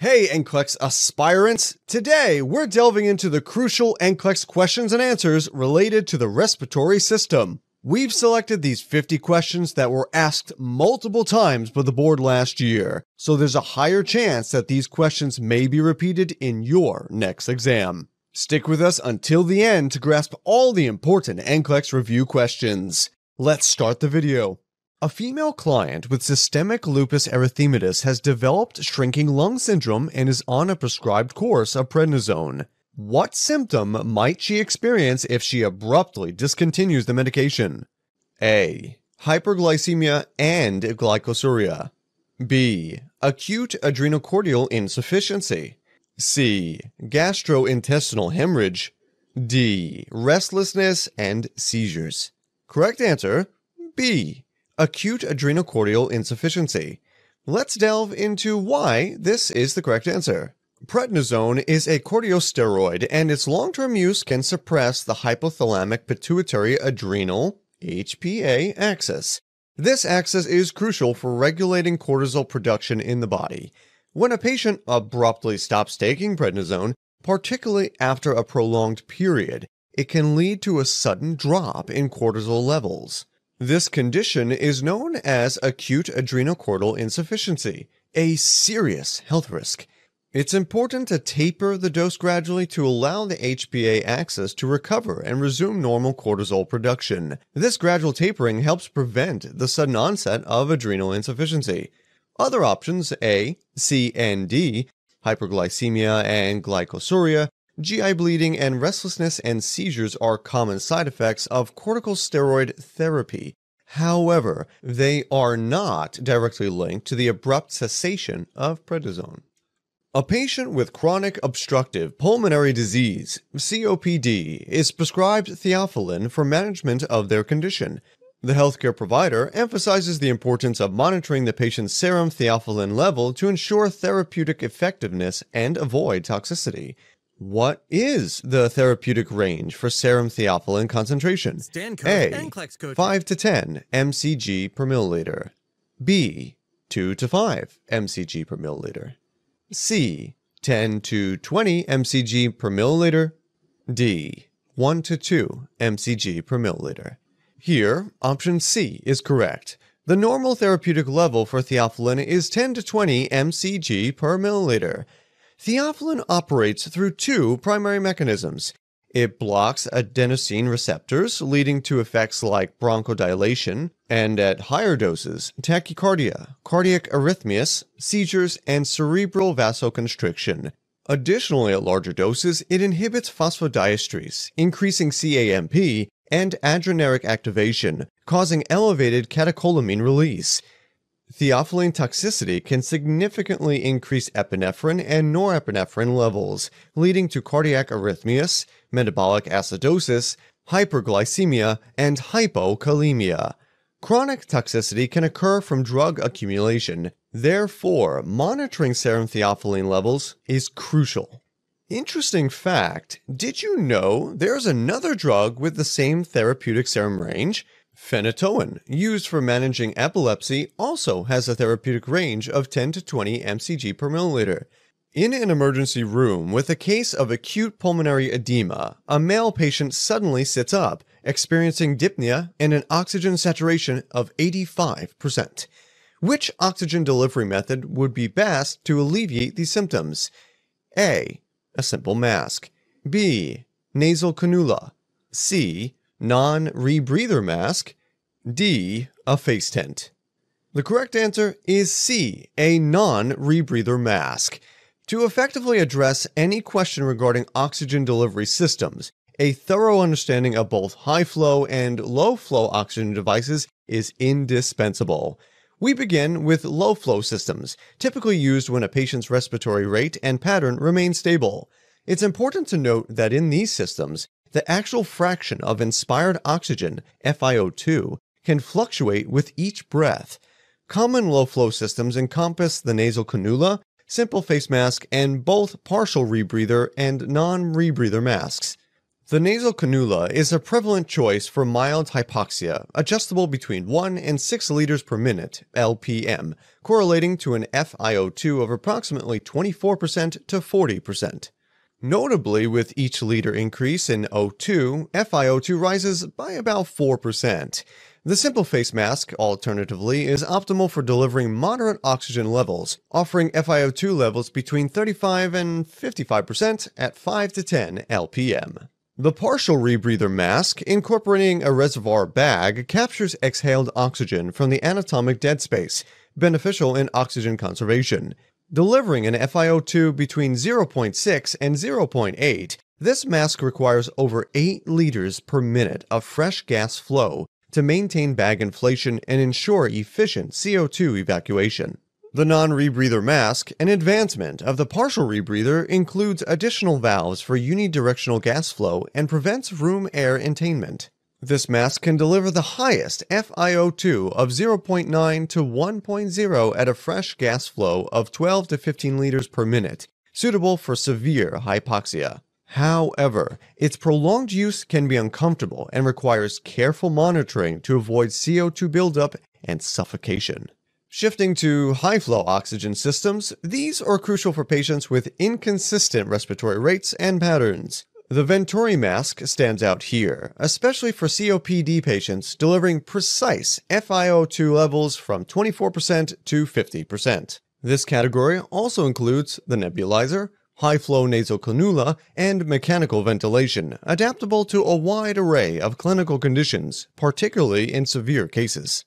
Hey, NCLEX aspirants! Today, we're delving into the crucial NCLEX questions and answers related to the respiratory system. We've selected these 50 questions that were asked multiple times by the board last year, so there's a higher chance that these questions may be repeated in your next exam. Stick with us until the end to grasp all the important NCLEX review questions. Let's start the video. A female client with systemic lupus erythematosus has developed shrinking lung syndrome and is on a prescribed course of prednisone. What symptom might she experience if she abruptly discontinues the medication? A. Hyperglycemia and glycosuria. B. Acute adrenocortical insufficiency. C. Gastrointestinal hemorrhage. D. Restlessness and seizures. Correct answer B acute adrenocortical insufficiency. Let's delve into why this is the correct answer. Prednisone is a corticosteroid, and its long term use can suppress the hypothalamic pituitary adrenal HPA axis. This axis is crucial for regulating cortisol production in the body. When a patient abruptly stops taking prednisone, particularly after a prolonged period, it can lead to a sudden drop in cortisol levels. This condition is known as acute adrenocortical insufficiency, a serious health risk. It's important to taper the dose gradually to allow the HPA axis to recover and resume normal cortisol production. This gradual tapering helps prevent the sudden onset of adrenal insufficiency. Other options A, C, and D, hyperglycemia and glycosuria, GI bleeding and restlessness and seizures are common side effects of corticosteroid therapy. However, they are not directly linked to the abrupt cessation of prednisone. A patient with chronic obstructive pulmonary disease, COPD, is prescribed theophylline for management of their condition. The healthcare provider emphasizes the importance of monitoring the patient's serum theophylline level to ensure therapeutic effectiveness and avoid toxicity. What is the therapeutic range for serum theophylline concentration? A. 5 to 10 mcg per milliliter. B. 2 to 5 mcg per milliliter. C. 10 to 20 mcg per milliliter. D. 1 to 2 mcg per milliliter. Here, option C is correct. The normal therapeutic level for theophylline is 10 to 20 mcg per milliliter. Theophylline operates through two primary mechanisms. It blocks adenosine receptors, leading to effects like bronchodilation, and at higher doses, tachycardia, cardiac arrhythmias, seizures, and cerebral vasoconstriction. Additionally, at larger doses, it inhibits phosphodiesterase, increasing CAMP and adrenergic activation, causing elevated catecholamine release. Theophylline toxicity can significantly increase epinephrine and norepinephrine levels, leading to cardiac arrhythmias, metabolic acidosis, hyperglycemia, and hypokalemia. Chronic toxicity can occur from drug accumulation, therefore, monitoring serum theophylline levels is crucial. Interesting fact did you know there's another drug with the same therapeutic serum range? Phenytoin, used for managing epilepsy, also has a therapeutic range of 10 to 20 mcg per milliliter. In an emergency room with a case of acute pulmonary edema, a male patient suddenly sits up, experiencing dyspnea and an oxygen saturation of 85%. Which oxygen delivery method would be best to alleviate these symptoms? A. A simple mask. B. Nasal cannula. C non rebreather mask, D, a face tent. The correct answer is C, a non rebreather mask. To effectively address any question regarding oxygen delivery systems, a thorough understanding of both high flow and low flow oxygen devices is indispensable. We begin with low flow systems, typically used when a patient's respiratory rate and pattern remain stable. It's important to note that in these systems, the actual fraction of inspired oxygen, FiO2, can fluctuate with each breath. Common low flow systems encompass the nasal cannula, simple face mask, and both partial rebreather and non rebreather masks. The nasal cannula is a prevalent choice for mild hypoxia, adjustable between 1 and 6 liters per minute, LPM, correlating to an FiO2 of approximately 24% to 40%. Notably, with each liter increase in O2, FiO2 rises by about 4%. The simple face mask, alternatively, is optimal for delivering moderate oxygen levels, offering FiO2 levels between 35 and 55% at 5 to 10 LPM. The partial rebreather mask, incorporating a reservoir bag, captures exhaled oxygen from the anatomic dead space, beneficial in oxygen conservation. Delivering an FiO2 between 0.6 and 0.8, this mask requires over 8 liters per minute of fresh gas flow to maintain bag inflation and ensure efficient CO2 evacuation. The non-rebreather mask, an advancement of the partial rebreather, includes additional valves for unidirectional gas flow and prevents room air entrainment. This mask can deliver the highest FiO2 of 0.9 to 1.0 at a fresh gas flow of 12 to 15 liters per minute, suitable for severe hypoxia. However, its prolonged use can be uncomfortable and requires careful monitoring to avoid CO2 buildup and suffocation. Shifting to high flow oxygen systems, these are crucial for patients with inconsistent respiratory rates and patterns. The Venturi mask stands out here, especially for COPD patients delivering precise FiO2 levels from 24% to 50%. This category also includes the nebulizer, high flow nasal cannula, and mechanical ventilation, adaptable to a wide array of clinical conditions, particularly in severe cases.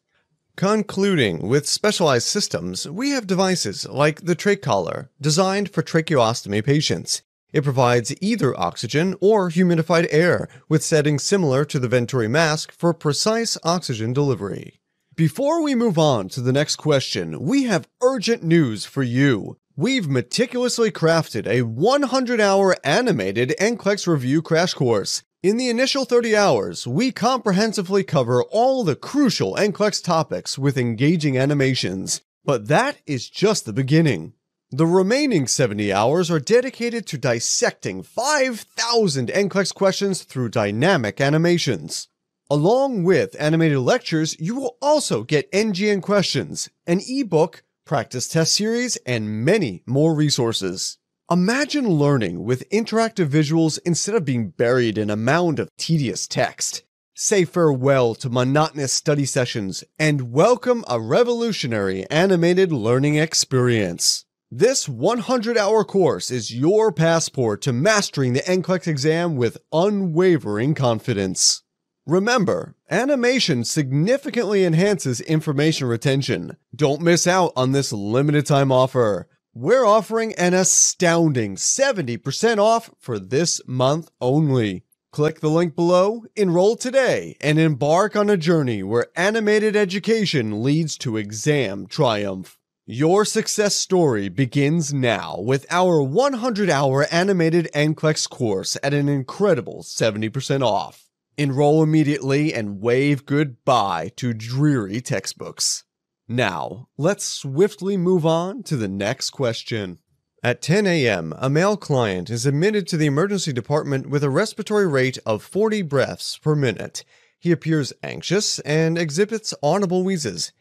Concluding with specialized systems, we have devices like the trach collar, designed for tracheostomy patients. It provides either oxygen or humidified air, with settings similar to the Venturi mask for precise oxygen delivery. Before we move on to the next question, we have urgent news for you. We've meticulously crafted a 100 hour animated NCLEX review crash course. In the initial 30 hours, we comprehensively cover all the crucial NCLEX topics with engaging animations. But that is just the beginning. The remaining 70 hours are dedicated to dissecting 5,000 NCLEX questions through dynamic animations. Along with animated lectures, you will also get NGN questions, an ebook, practice test series, and many more resources. Imagine learning with interactive visuals instead of being buried in a mound of tedious text. Say farewell to monotonous study sessions and welcome a revolutionary animated learning experience. This 100 hour course is your passport to mastering the NCLEX exam with unwavering confidence. Remember, animation significantly enhances information retention. Don't miss out on this limited time offer. We're offering an astounding 70% off for this month only. Click the link below, enroll today, and embark on a journey where animated education leads to exam triumph. Your success story begins now with our 100 hour animated NCLEX course at an incredible 70% off. Enroll immediately and wave goodbye to dreary textbooks. Now, let's swiftly move on to the next question. At 10 a.m., a male client is admitted to the emergency department with a respiratory rate of 40 breaths per minute. He appears anxious and exhibits audible wheezes.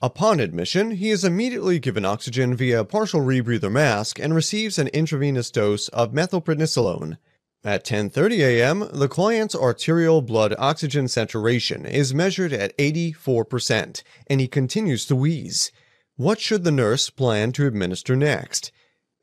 Upon admission, he is immediately given oxygen via a partial rebreather mask and receives an intravenous dose of methylprednisolone. At 10:30 a.m., the client's arterial blood oxygen saturation is measured at 84%, and he continues to wheeze. What should the nurse plan to administer next?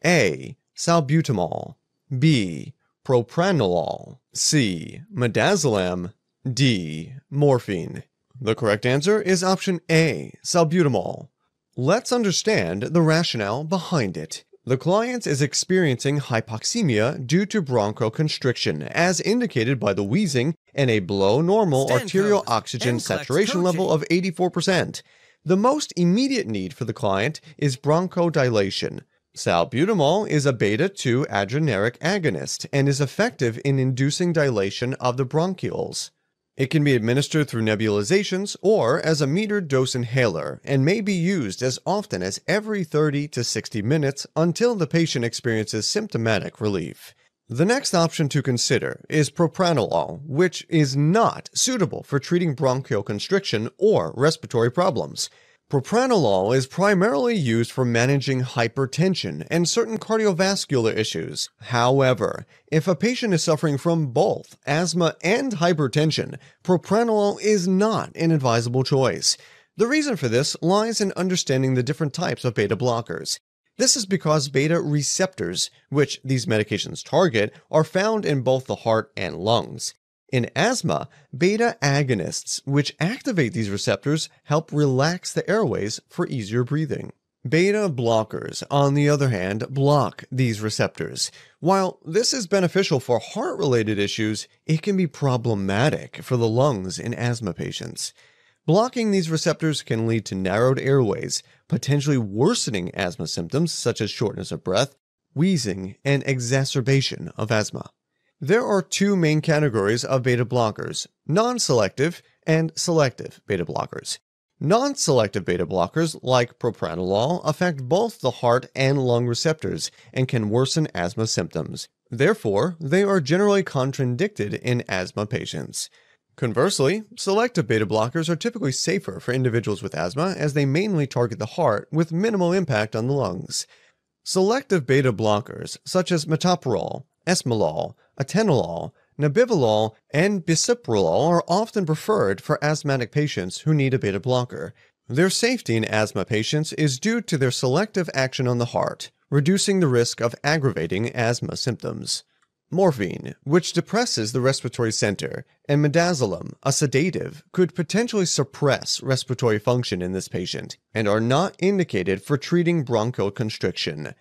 A. Salbutamol. B. Propranolol. C. Midazolam. D. Morphine. The correct answer is option A. Salbutamol. Let's understand the rationale behind it. The client is experiencing hypoxemia due to bronchoconstriction, as indicated by the wheezing and a below normal arterial oxygen saturation level of 84%. The most immediate need for the client is bronchodilation. Salbutamol is a beta 2 adrenergic agonist and is effective in inducing dilation of the bronchioles. It can be administered through nebulizations or as a metered dose inhaler and may be used as often as every 30 to 60 minutes until the patient experiences symptomatic relief. The next option to consider is propranolol, which is not suitable for treating bronchial constriction or respiratory problems. Propranolol is primarily used for managing hypertension and certain cardiovascular issues. However, if a patient is suffering from both asthma and hypertension, propranolol is not an advisable choice. The reason for this lies in understanding the different types of beta blockers. This is because beta receptors, which these medications target, are found in both the heart and lungs. In asthma, beta agonists, which activate these receptors, help relax the airways for easier breathing. Beta blockers, on the other hand, block these receptors. While this is beneficial for heart related issues, it can be problematic for the lungs in asthma patients. Blocking these receptors can lead to narrowed airways, potentially worsening asthma symptoms such as shortness of breath, wheezing, and exacerbation of asthma. There are two main categories of beta blockers non selective and selective beta blockers. Non selective beta blockers, like propranolol, affect both the heart and lung receptors and can worsen asthma symptoms. Therefore, they are generally contraindicated in asthma patients. Conversely, selective beta blockers are typically safer for individuals with asthma as they mainly target the heart with minimal impact on the lungs. Selective beta blockers, such as metoprolol, esmolol, atenolol, nebivolol, and bisoprolol are often preferred for asthmatic patients who need a beta blocker. Their safety in asthma patients is due to their selective action on the heart, reducing the risk of aggravating asthma symptoms. Morphine, which depresses the respiratory center, and midazolam, a sedative, could potentially suppress respiratory function in this patient and are not indicated for treating bronchial constriction.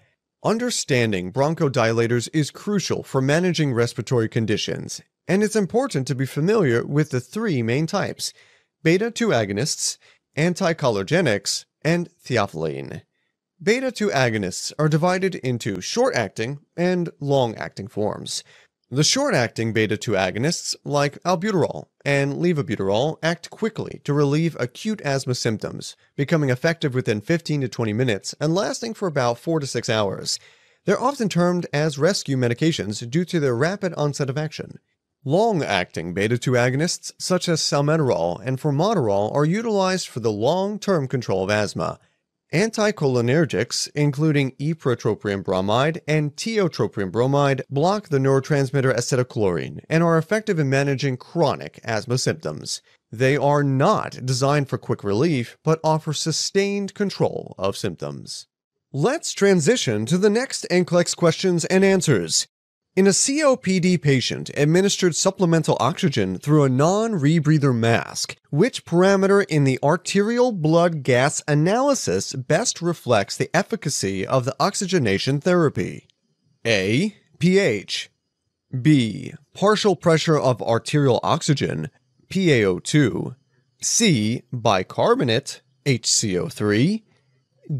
Understanding bronchodilators is crucial for managing respiratory conditions, and it's important to be familiar with the three main types beta 2 agonists, anticholinergics, and theophylline. Beta 2 agonists are divided into short acting and long acting forms. The short acting beta 2 agonists, like albuterol and levalbuterol, act quickly to relieve acute asthma symptoms, becoming effective within 15 to 20 minutes and lasting for about 4 to 6 hours. They're often termed as rescue medications due to their rapid onset of action. Long acting beta 2 agonists, such as salmeterol and formoterol, are utilized for the long term control of asthma. Anticholinergics, including ipratropium bromide and tiotropium bromide, block the neurotransmitter acetylcholine and are effective in managing chronic asthma symptoms. They are not designed for quick relief, but offer sustained control of symptoms. Let's transition to the next NCLEX questions and answers. In a COPD patient administered supplemental oxygen through a non rebreather mask, which parameter in the arterial blood gas analysis best reflects the efficacy of the oxygenation therapy? A. pH. B. Partial pressure of arterial oxygen, PaO2. C. Bicarbonate, HCO3.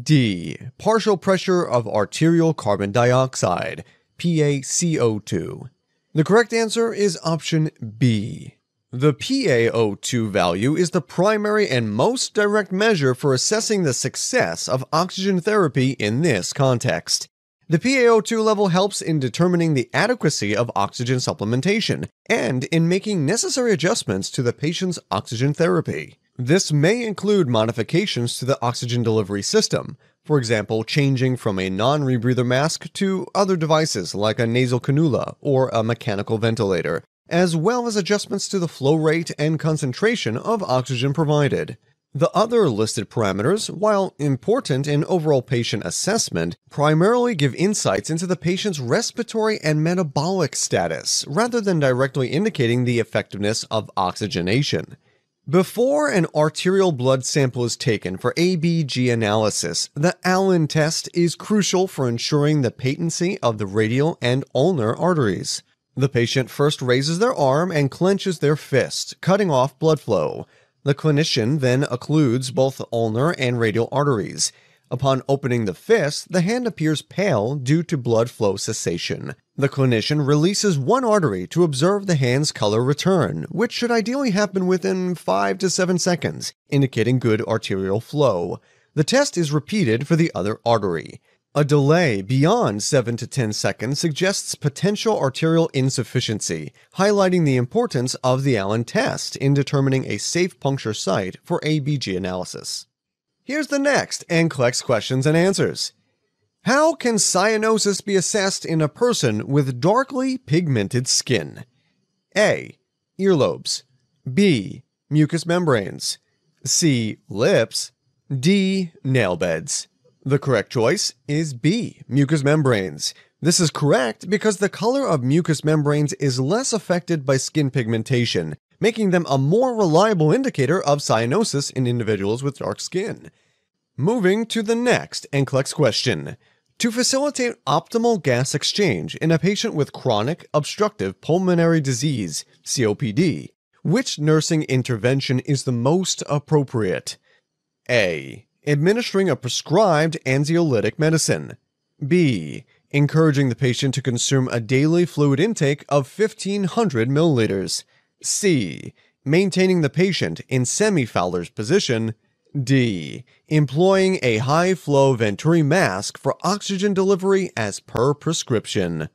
D. Partial pressure of arterial carbon dioxide, PaCO2. The correct answer is option B. The PaO2 value is the primary and most direct measure for assessing the success of oxygen therapy in this context. The PaO2 level helps in determining the adequacy of oxygen supplementation and in making necessary adjustments to the patient's oxygen therapy. This may include modifications to the oxygen delivery system, for example, changing from a non rebreather mask to other devices like a nasal cannula or a mechanical ventilator, as well as adjustments to the flow rate and concentration of oxygen provided. The other listed parameters, while important in overall patient assessment, primarily give insights into the patient's respiratory and metabolic status rather than directly indicating the effectiveness of oxygenation. Before an arterial blood sample is taken for ABG analysis, the Allen test is crucial for ensuring the patency of the radial and ulnar arteries. The patient first raises their arm and clenches their fist, cutting off blood flow. The clinician then occludes both the ulnar and radial arteries. Upon opening the fist, the hand appears pale due to blood flow cessation. The clinician releases one artery to observe the hand's color return, which should ideally happen within 5 to 7 seconds, indicating good arterial flow. The test is repeated for the other artery. A delay beyond 7 to 10 seconds suggests potential arterial insufficiency, highlighting the importance of the Allen test in determining a safe puncture site for ABG analysis. Here's the next NCLEX questions and answers. How can cyanosis be assessed in a person with darkly pigmented skin? A. Earlobes. B. Mucous membranes. C. Lips. D. Nail beds. The correct choice is B, mucous membranes. This is correct because the color of mucous membranes is less affected by skin pigmentation, making them a more reliable indicator of cyanosis in individuals with dark skin. Moving to the next NCLEX question. To facilitate optimal gas exchange in a patient with chronic obstructive pulmonary disease, COPD, which nursing intervention is the most appropriate? A administering a prescribed anxiolytic medicine. B. Encouraging the patient to consume a daily fluid intake of 1500 milliliters. C. Maintaining the patient in semi Fowler's position. D. Employing a high flow Venturi mask for oxygen delivery as per prescription.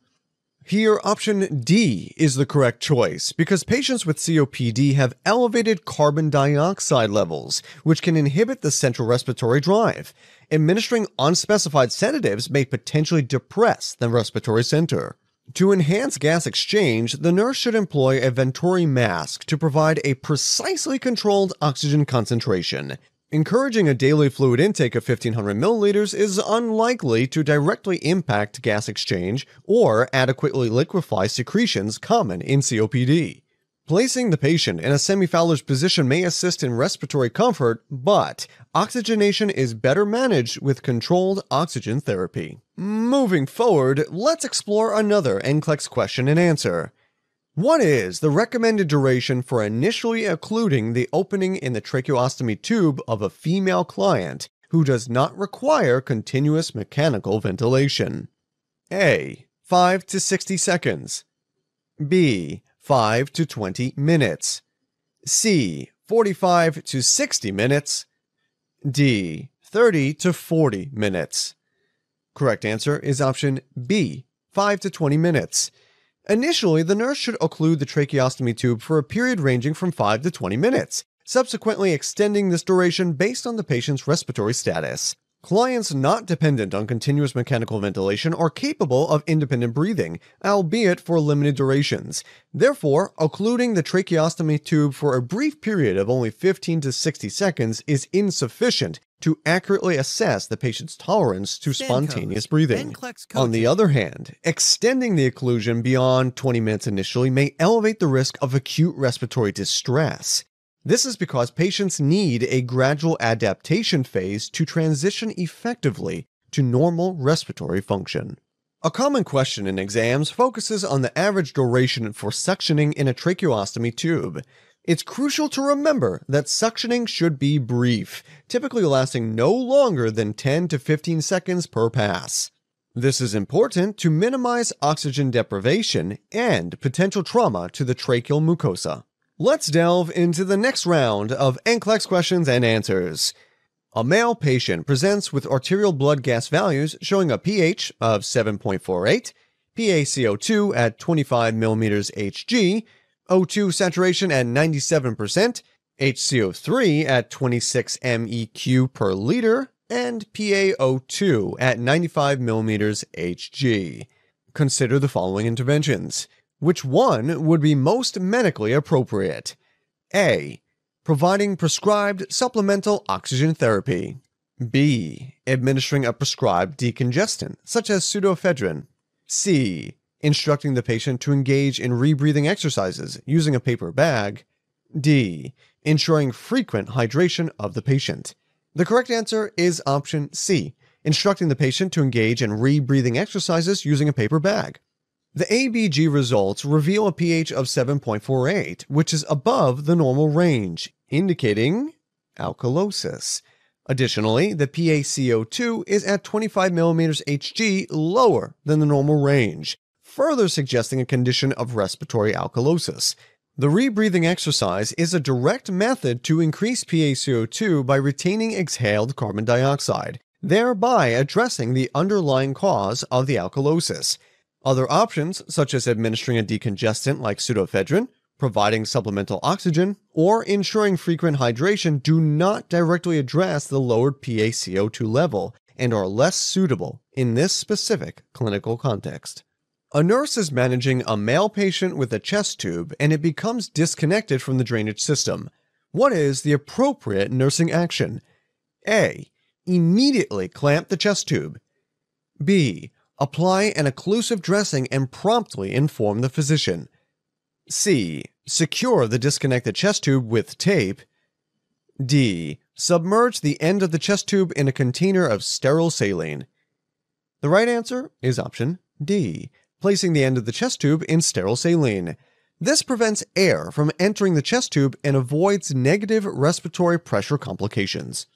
Here, option D is the correct choice because patients with COPD have elevated carbon dioxide levels, which can inhibit the central respiratory drive. Administering unspecified sedatives may potentially depress the respiratory center. To enhance gas exchange, the nurse should employ a Venturi mask to provide a precisely controlled oxygen concentration. Encouraging a daily fluid intake of 1500 milliliters is unlikely to directly impact gas exchange or adequately liquefy secretions common in COPD. Placing the patient in a semi Fowler's position may assist in respiratory comfort, but oxygenation is better managed with controlled oxygen therapy. Moving forward, let's explore another NCLEX question and answer. What is the recommended duration for initially occluding the opening in the tracheostomy tube of a female client who does not require continuous mechanical ventilation? A. 5 to 60 seconds. B. 5 to 20 minutes. C. 45 to 60 minutes. D. 30 to 40 minutes. Correct answer is option B. 5 to 20 minutes. Initially, the nurse should occlude the tracheostomy tube for a period ranging from 5 to 20 minutes, subsequently extending this duration based on the patient's respiratory status. Clients not dependent on continuous mechanical ventilation are capable of independent breathing, albeit for limited durations. Therefore, occluding the tracheostomy tube for a brief period of only 15 to 60 seconds is insufficient to accurately assess the patient's tolerance to spontaneous breathing. On the other hand, extending the occlusion beyond 20 minutes initially may elevate the risk of acute respiratory distress. This is because patients need a gradual adaptation phase to transition effectively to normal respiratory function. A common question in exams focuses on the average duration for suctioning in a tracheostomy tube. It's crucial to remember that suctioning should be brief, typically lasting no longer than 10 to 15 seconds per pass. This is important to minimize oxygen deprivation and potential trauma to the tracheal mucosa. Let's delve into the next round of NCLEX questions and answers. A male patient presents with arterial blood gas values showing a pH of 7.48, PaCO2 at 25 mm Hg, O2 saturation at 97%, HCO3 at 26 MEQ per liter, and PaO2 at 95 millimeters Hg. Consider the following interventions. Which one would be most medically appropriate? A. Providing prescribed supplemental oxygen therapy. B. Administering a prescribed decongestant, such as pseudoephedrine. C. Instructing the patient to engage in rebreathing exercises using a paper bag. D. Ensuring frequent hydration of the patient. The correct answer is option C. Instructing the patient to engage in rebreathing exercises using a paper bag. The ABG results reveal a pH of 7.48, which is above the normal range, indicating alkalosis. Additionally, the PaCO2 is at 25 mm Hg lower than the normal range, further suggesting a condition of respiratory alkalosis. The rebreathing exercise is a direct method to increase PaCO2 by retaining exhaled carbon dioxide. thereby addressing the underlying cause of the alkalosis. Other options, such as administering a decongestant like pseudoephedrine, providing supplemental oxygen, or ensuring frequent hydration, do not directly address the lowered PaCO2 level and are less suitable in this specific clinical context. A nurse is managing a male patient with a chest tube and it becomes disconnected from the drainage system. What is the appropriate nursing action? A. Immediately clamp the chest tube. B. Apply an occlusive dressing and promptly inform the physician. C. Secure the disconnected chest tube with tape. D. Submerge the end of the chest tube in a container of sterile saline. The right answer is option D, placing the end of the chest tube in sterile saline. This prevents air from entering the chest tube and avoids negative respiratory pressure complications.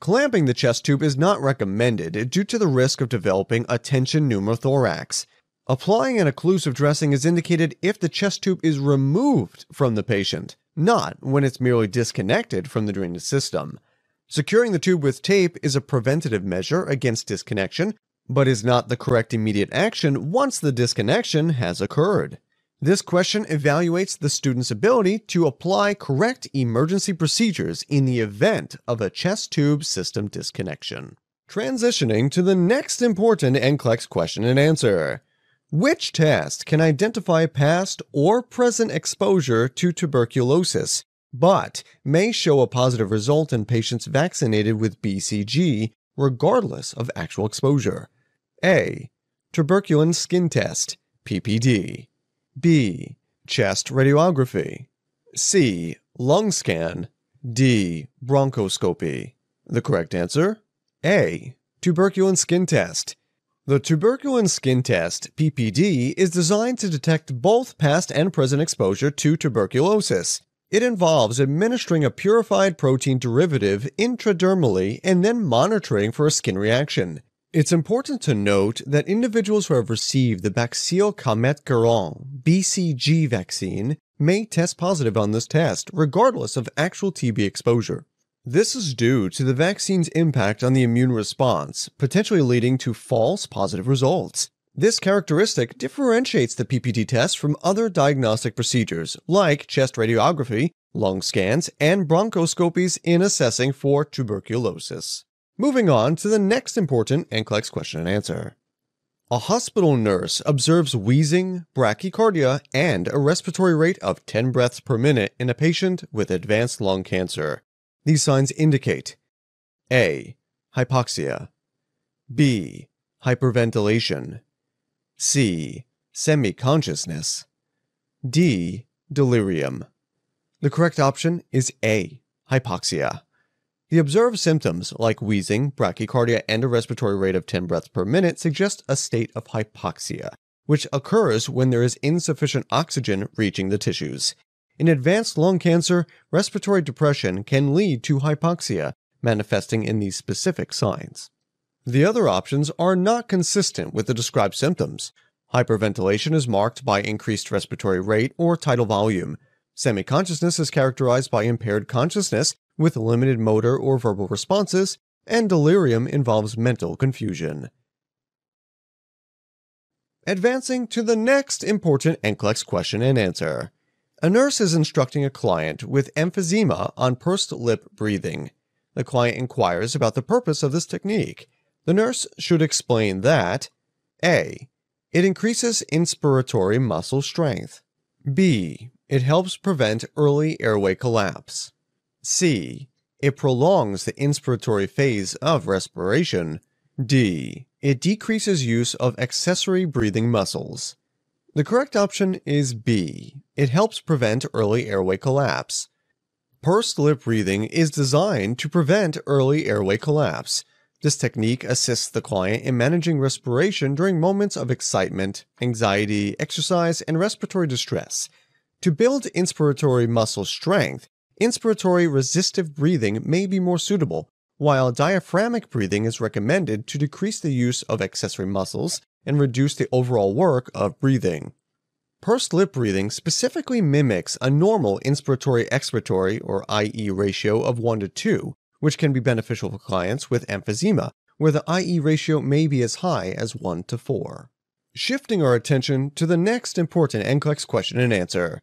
Clamping the chest tube is not recommended due to the risk of developing a tension pneumothorax. Applying an occlusive dressing is indicated if the chest tube is removed from the patient, not when it's merely disconnected from the drainage system. Securing the tube with tape is a preventative measure against disconnection, but is not the correct immediate action once the disconnection has occurred. This question evaluates the student's ability to apply correct emergency procedures in the event of a chest tube system disconnection. Transitioning to the next important NCLEX question and answer. Which test can identify past or present exposure to tuberculosis, but may show a positive result in patients vaccinated with BCG regardless of actual exposure? A. Tuberculin skin test, PPD. B. Chest radiography. C. Lung scan. D. Bronchoscopy. The correct answer? A. Tuberculin skin test, the tuberculin skin test, PPD, is designed to detect both past and present exposure to tuberculosis. It involves administering a purified protein derivative intradermally and then monitoring for a skin reaction. It's important to note that individuals who have received the Bacille Calmette Guerin BCG vaccine may test positive on this test, regardless of actual TB exposure. This is due to the vaccine's impact on the immune response, potentially leading to false positive results. This characteristic differentiates the PPD test from other diagnostic procedures like chest radiography, lung scans, and bronchoscopies in assessing for tuberculosis. Moving on to the next important NCLEX question and answer. A hospital nurse observes wheezing, bradycardia, and a respiratory rate of 10 breaths per minute in a patient with advanced lung cancer. These signs indicate A. Hypoxia, B. Hyperventilation, C. Semi consciousness, D. Delirium. The correct option is A. Hypoxia. The observed symptoms, like wheezing, bradycardia, and a respiratory rate of 10 breaths per minute, suggest a state of hypoxia, which occurs when there is insufficient oxygen reaching the tissues. In advanced lung cancer, respiratory depression can lead to hypoxia, manifesting in these specific signs. The other options are not consistent with the described symptoms. Hyperventilation is marked by increased respiratory rate or tidal volume. Semi-consciousness is characterized by impaired consciousness with limited motor or verbal responses, and delirium involves mental confusion. Advancing to the next important NCLEX question and answer. A nurse is instructing a client with emphysema on pursed lip breathing. The client inquires about the purpose of this technique. The nurse should explain that A. It increases inspiratory muscle strength. B. It helps prevent early airway collapse. C. It prolongs the inspiratory phase of respiration. D. It decreases use of accessory breathing muscles. The correct option is B. It helps prevent early airway collapse. Pursed lip breathing is designed to prevent early airway collapse. This technique assists the client in managing respiration during moments of excitement, anxiety, exercise, and respiratory distress. To build inspiratory muscle strength, inspiratory resistive breathing may be more suitable, while diaphragmic breathing is recommended to decrease the use of accessory muscles and reduce the overall work of breathing. Pursed lip breathing specifically mimics a normal inspiratory expiratory or IE ratio of 1 to 2, which can be beneficial for clients with emphysema, where the IE ratio may be as high as 1 to 4. Shifting our attention to the next important NCLEX question and answer.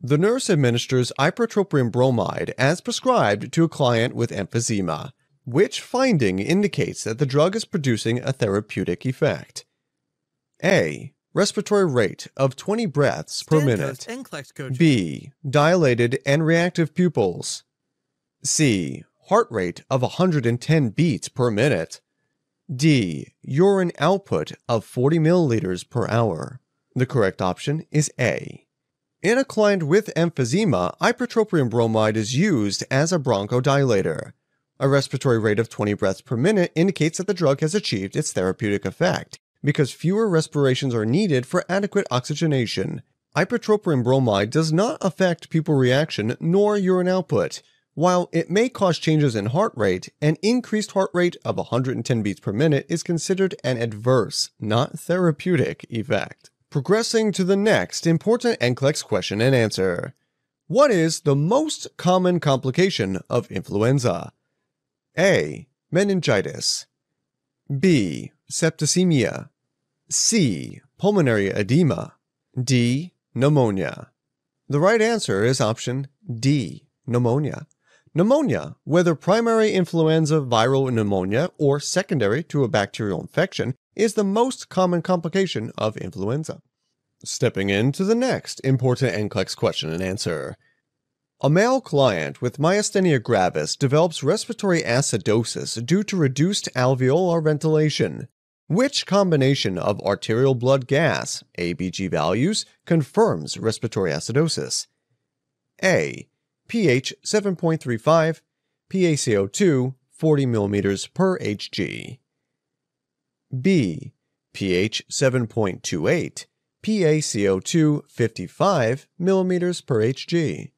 The nurse administers ipratropium bromide as prescribed to a client with emphysema. Which finding indicates that the drug is producing a therapeutic effect? A. Respiratory rate of 20 breaths per minute. B. Dilated and reactive pupils. C. Heart rate of 110 beats per minute. D. Urine output of 40 milliliters per hour. The correct option is A. In a client with emphysema, ipratropium bromide is used as a bronchodilator. A respiratory rate of 20 breaths per minute indicates that the drug has achieved its therapeutic effect, because fewer respirations are needed for adequate oxygenation. Ipratropium bromide does not affect pupil reaction nor urine output. While it may cause changes in heart rate, an increased heart rate of 110 beats per minute is considered an adverse, not therapeutic effect. Progressing to the next important NCLEX question and answer. What is the most common complication of influenza? A. Meningitis. B. Septicemia. C. Pulmonary edema. D. Pneumonia. The right answer is option D. Pneumonia. Pneumonia, whether primary influenza viral pneumonia or secondary to a bacterial infection, is the most common complication of influenza. Stepping into the next important NCLEX question and answer. A male client with myasthenia gravis develops respiratory acidosis due to reduced alveolar ventilation. Which combination of arterial blood gas, ABG values, confirms respiratory acidosis? A. pH 7.35, PaCO2 40 mm per Hg. B. pH 7.28, PaCO2 55 mm per Hg.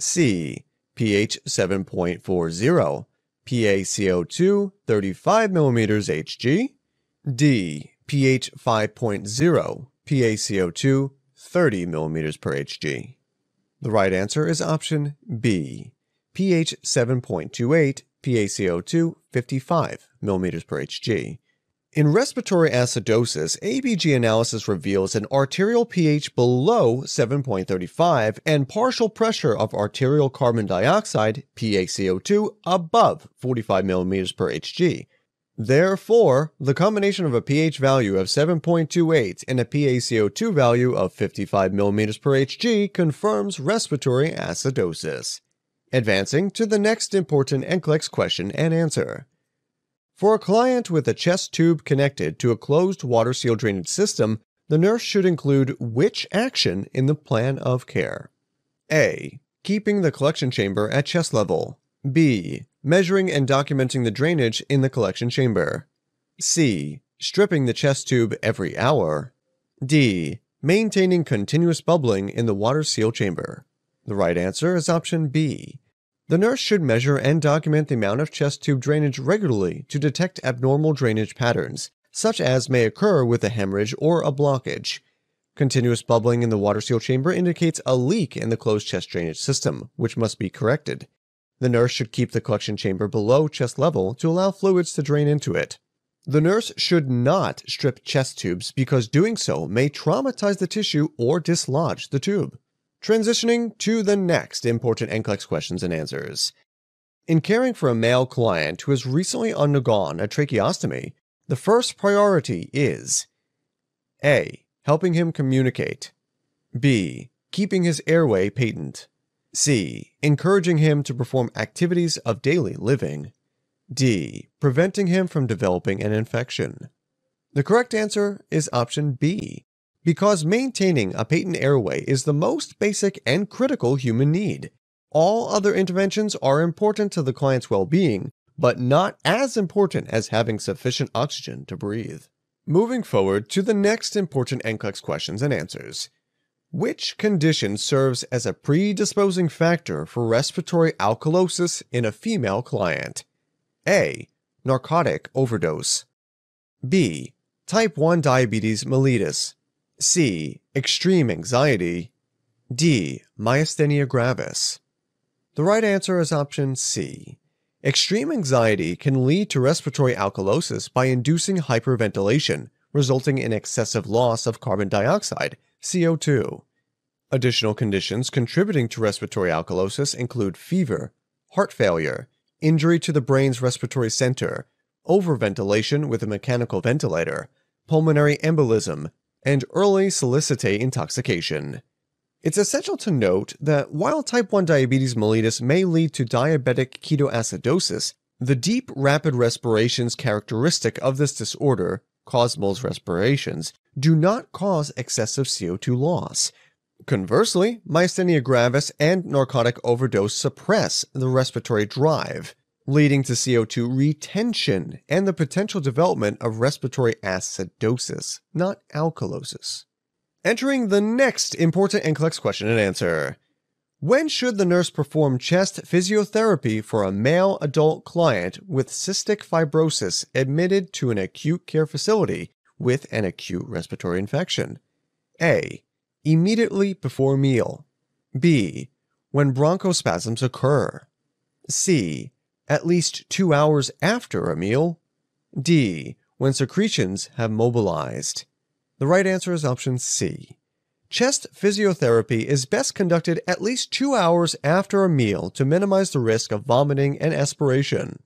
C. pH 7.40, PaCO2 35 mm Hg. D. pH 5.0, PaCO2 30 mm per Hg. The right answer is option B. pH 7.28, PaCO2 55 mm per Hg. In respiratory acidosis, ABG analysis reveals an arterial pH below 7.35 and partial pressure of arterial carbon dioxide, PaCO2, above 45 mm per Hg. Therefore, the combination of a pH value of 7.28 and a PaCO2 value of 55 mm per Hg confirms respiratory acidosis. Advancing to the next important NCLEX question and answer. For a client with a chest tube connected to a closed water seal drainage system, the nurse should include which action in the plan of care? A. Keeping the collection chamber at chest level. B. Measuring and documenting the drainage in the collection chamber. C. Stripping the chest tube every hour. D. Maintaining continuous bubbling in the water seal chamber. The right answer is option B. The nurse should measure and document the amount of chest tube drainage regularly to detect abnormal drainage patterns, such as may occur with a hemorrhage or a blockage. Continuous bubbling in the water seal chamber indicates a leak in the closed chest drainage system, which must be corrected. The nurse should keep the collection chamber below chest level to allow fluids to drain into it. The nurse should not strip chest tubes because doing so may traumatize the tissue or dislodge the tube. Transitioning to the next important NCLEX questions and answers. In caring for a male client who has recently undergone a tracheostomy, the first priority is A. Helping him communicate. B. Keeping his airway patent. C. Encouraging him to perform activities of daily living. D. Preventing him from developing an infection. The correct answer is option B because maintaining a patent airway is the most basic and critical human need. All other interventions are important to the client's well being, but not as important as having sufficient oxygen to breathe. Moving forward to the next important NCLEX questions and answers. Which condition serves as a predisposing factor for respiratory alkalosis in a female client? A. Narcotic overdose. B. Type 1 diabetes mellitus. C. Extreme anxiety. D. Myasthenia gravis. The right answer is option C. Extreme anxiety can lead to respiratory alkalosis by inducing hyperventilation, resulting in excessive loss of carbon dioxide, CO2. Additional conditions contributing to respiratory alkalosis include fever, heart failure, injury to the brain's respiratory center, overventilation with a mechanical ventilator, pulmonary embolism, and early salicylate intoxication. It's essential to note that while type 1 diabetes mellitus may lead to diabetic ketoacidosis, the deep, rapid respirations characteristic of this disorder, Kussmaul's respirations, do not cause excessive CO2 loss. Conversely, myasthenia gravis and narcotic overdose suppress the respiratory drive, leading to CO2 retention and the potential development of respiratory acidosis, not alkalosis. Entering the next important NCLEX question and answer. When should the nurse perform chest physiotherapy for a male adult client with cystic fibrosis admitted to an acute care facility with an acute respiratory infection? A. Immediately before meal. B. When bronchospasms occur. C. At least two hours after a meal. D. When secretions have mobilized. The right answer is option C. Chest physiotherapy is best conducted at least two hours after a meal to minimize the risk of vomiting and aspiration.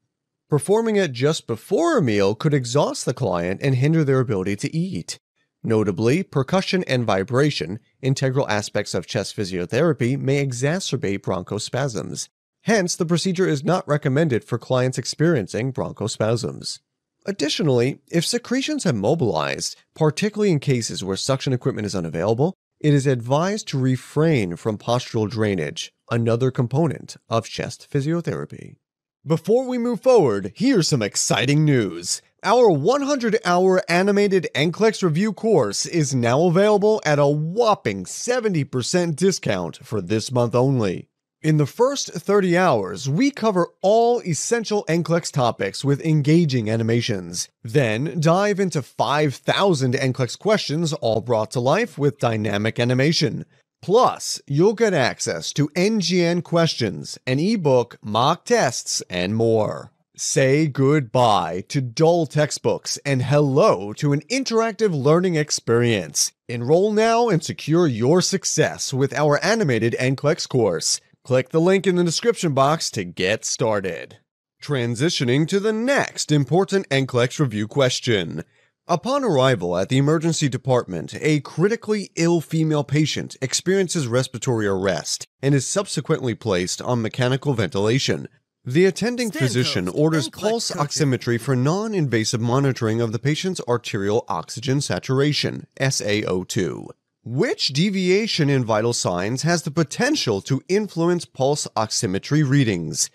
Performing it just before a meal could exhaust the client and hinder their ability to eat. Notably, percussion and vibration, integral aspects of chest physiotherapy, may exacerbate bronchospasms. Hence, the procedure is not recommended for clients experiencing bronchospasms. Additionally, if secretions have mobilized, particularly in cases where suction equipment is unavailable, it is advised to refrain from postural drainage, another component of chest physiotherapy. Before we move forward, here's some exciting news. Our 100 hour animated NCLEX review course is now available at a whopping 70% discount for this month only. In the first 30 hours, we cover all essential NCLEX topics with engaging animations. Then, dive into 5,000 NCLEX questions all brought to life with dynamic animation. Plus, you'll get access to NGN questions, an ebook, mock tests, and more. Say goodbye to dull textbooks and hello to an interactive learning experience. Enroll now and secure your success with our animated NCLEX course. Click the link in the description box to get started. Transitioning to the next important NCLEX review question. Upon arrival at the emergency department, a critically ill female patient experiences respiratory arrest and is subsequently placed on mechanical ventilation. The attending Stand physician close. orders pulse oximetry for non invasive monitoring of the patient's arterial oxygen saturation, SaO2. Which deviation in vital signs has the potential to influence pulse oximetry readings?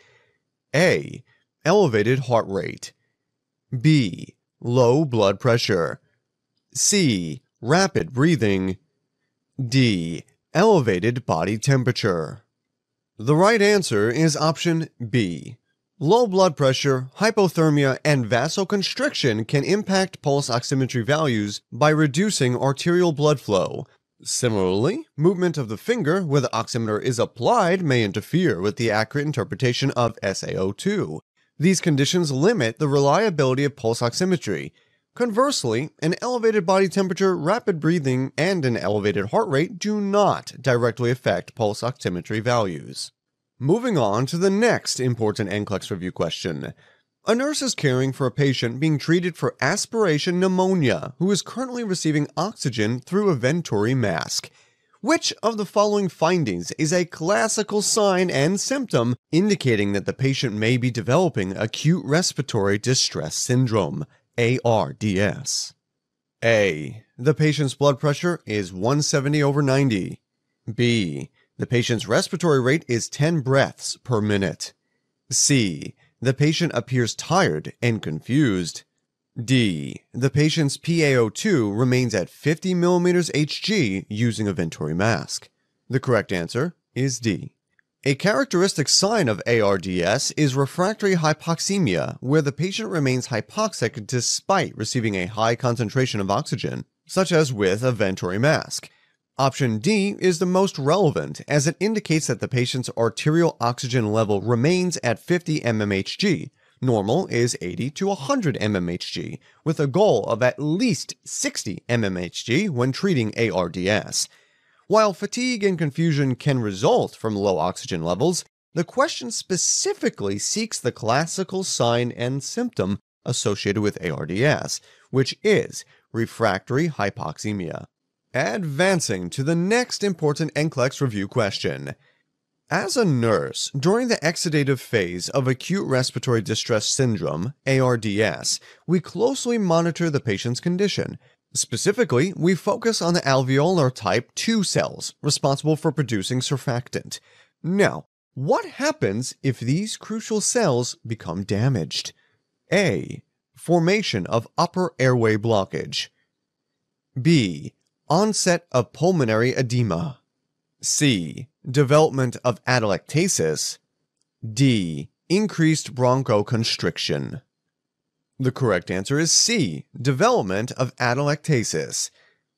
A. Elevated heart rate. B. Low blood pressure. C. Rapid breathing. D. Elevated body temperature. The right answer is option B. Low blood pressure, hypothermia, and vasoconstriction can impact pulse oximetry values by reducing arterial blood flow. Similarly, movement of the finger where the oximeter is applied may interfere with the accurate interpretation of SaO2. These conditions limit the reliability of pulse oximetry. Conversely, an elevated body temperature, rapid breathing, and an elevated heart rate do not directly affect pulse oximetry values. Moving on to the next important NCLEX review question. A nurse is caring for a patient being treated for aspiration pneumonia who is currently receiving oxygen through a Venturi mask. Which of the following findings is a classical sign and symptom indicating that the patient may be developing acute respiratory distress syndrome, ARDS? A. The patient's blood pressure is 170 over 90. B. The patient's respiratory rate is 10 breaths per minute. C. The patient appears tired and confused. D. The patient's PaO2 remains at 50 millimeters Hg using a Venturi mask. The correct answer is D. A characteristic sign of ARDS is refractory hypoxemia, where the patient remains hypoxic despite receiving a high concentration of oxygen, such as with a Venturi mask. Option D is the most relevant as it indicates that the patient's arterial oxygen level remains at 50 mmHg. Normal is 80 to 100 mmHg, with a goal of at least 60 mmHg when treating ARDS. While fatigue and confusion can result from low oxygen levels, the question specifically seeks the classical sign and symptom associated with ARDS, which is refractory hypoxemia. Advancing to the next important NCLEX review question. As a nurse, during the exudative phase of acute respiratory distress syndrome, ARDS, we closely monitor the patient's condition. Specifically, we focus on the alveolar type 2 cells responsible for producing surfactant. Now, what happens if these crucial cells become damaged? A. Formation of upper airway blockage. B. Onset of pulmonary edema. C. Development of atelectasis. D. Increased bronchoconstriction. The correct answer is C. Development of atelectasis.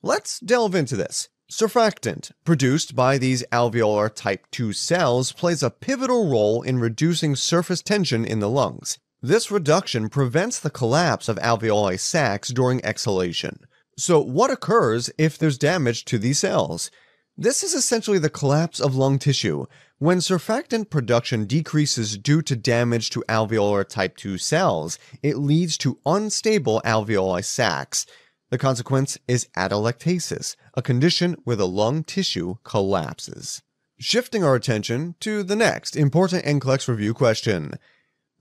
Let's delve into this. Surfactant, produced by these alveolar type 2 cells, plays a pivotal role in reducing surface tension in the lungs. This reduction prevents the collapse of alveoli sacs during exhalation. So, what occurs if there's damage to these cells? This is essentially the collapse of lung tissue. When surfactant production decreases due to damage to alveolar type 2 cells, it leads to unstable alveoli sacs. The consequence is atelectasis, a condition where the lung tissue collapses. Shifting our attention to the next important NCLEX review question.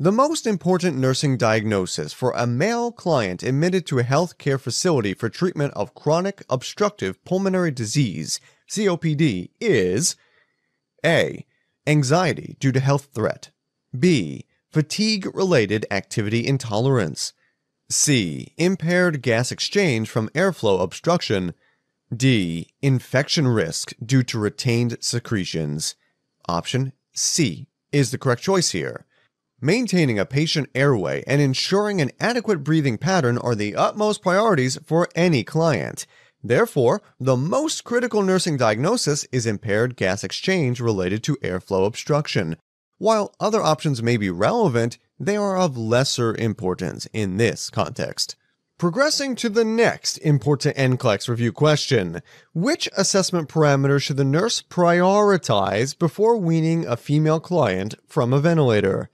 The most important nursing diagnosis for a male client admitted to a healthcare facility for treatment of chronic obstructive pulmonary disease, COPD, is A. Anxiety due to health threat. B. Fatigue related activity intolerance. C. Impaired gas exchange from airflow obstruction. D. Infection risk due to retained secretions. Option C is the correct choice here. Maintaining a patient airway and ensuring an adequate breathing pattern are the utmost priorities for any client. Therefore, the most critical nursing diagnosis is impaired gas exchange related to airflow obstruction. While other options may be relevant, they are of lesser importance in this context. Progressing to the next important NCLEX review question. Which assessment parameter should the nurse prioritize before weaning a female client from a ventilator?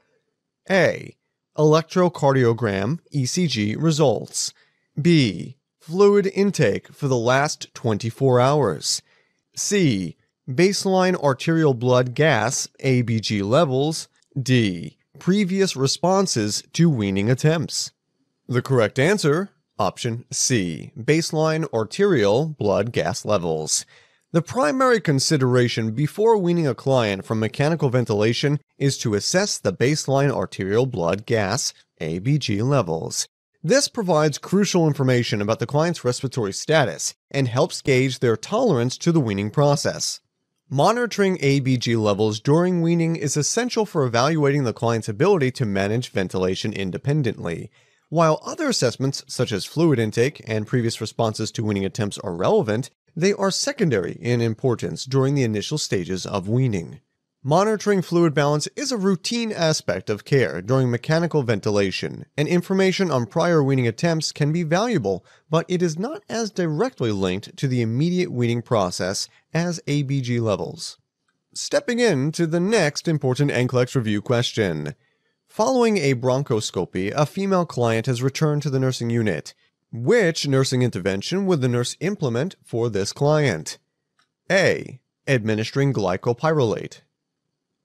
A. Electrocardiogram ECG results. B. Fluid intake for the last 24 hours. C. Baseline arterial blood gas ABG levels. D. Previous responses to weaning attempts. The correct answer, option C. Baseline arterial blood gas levels. The primary consideration before weaning a client from mechanical ventilation is to assess the baseline arterial blood gas ABG levels. This provides crucial information about the client's respiratory status and helps gauge their tolerance to the weaning process. Monitoring ABG levels during weaning is essential for evaluating the client's ability to manage ventilation independently. While other assessments, such as fluid intake and previous responses to weaning attempts, are relevant, they are secondary in importance during the initial stages of weaning. Monitoring fluid balance is a routine aspect of care during mechanical ventilation, and information on prior weaning attempts can be valuable, but it is not as directly linked to the immediate weaning process as ABG levels. Stepping into the next important NCLEX review question. Following a bronchoscopy, a female client has returned to the nursing unit. Which nursing intervention would the nurse implement for this client? A. Administering glycopyrrolate.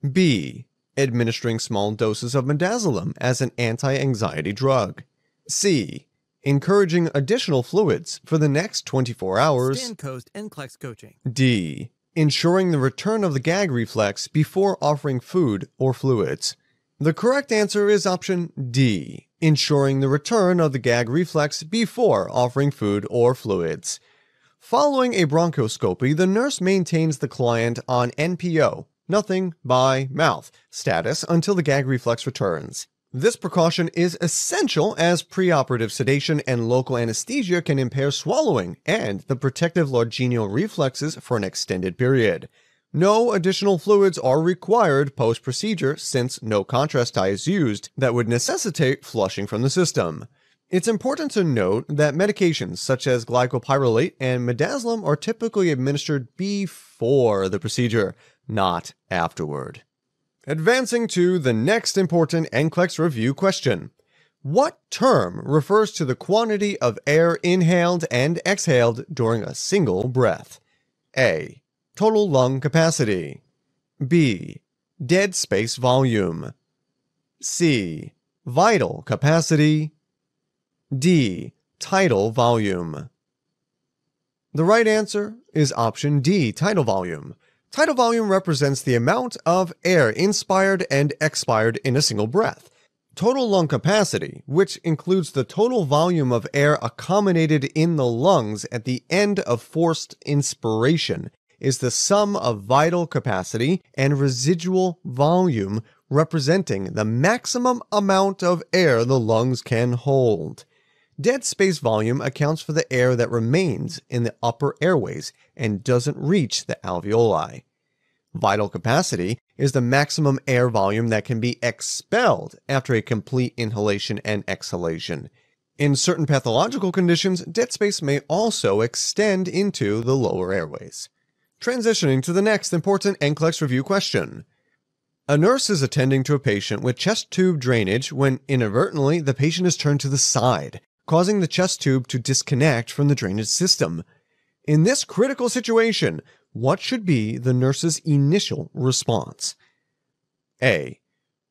B. Administering small doses of midazolam as an anti anxiety drug. C. Encouraging additional fluids for the next 24 hours. Stancoast NCLEX Coaching. D. Ensuring the return of the gag reflex before offering food or fluids. The correct answer is option D ensuring the return of the gag reflex before offering food or fluids. Following a bronchoscopy, the nurse maintains the client on NPO, nothing by mouth, status until the gag reflex returns. This precaution is essential as preoperative sedation and local anesthesia can impair swallowing and the protective laryngeal reflexes for an extended period. No additional fluids are required post procedure since no contrast dye is used that would necessitate flushing from the system. It's important to note that medications such as glycopyrrolate and midazolam are typically administered before the procedure, not afterward. Advancing to the next important NCLEX review question. What term refers to the quantity of air inhaled and exhaled during a single breath? A. Total lung capacity. B. Dead space volume. C. Vital capacity. D. Tidal volume. The right answer is option D, tidal volume. Tidal volume represents the amount of air inspired and expired in a single breath. Total lung capacity, which includes the total volume of air accommodated in the lungs at the end of forced inspiration, is the sum of vital capacity and residual volume representing the maximum amount of air the lungs can hold. Dead space volume accounts for the air that remains in the upper airways and doesn't reach the alveoli. Vital capacity is the maximum air volume that can be expelled after a complete inhalation and exhalation. In certain pathological conditions, dead space may also extend into the lower airways. Transitioning to the next important NCLEX review question. A nurse is attending to a patient with chest tube drainage when inadvertently the patient is turned to the side, causing the chest tube to disconnect from the drainage system. In this critical situation, what should be the nurse's initial response? A.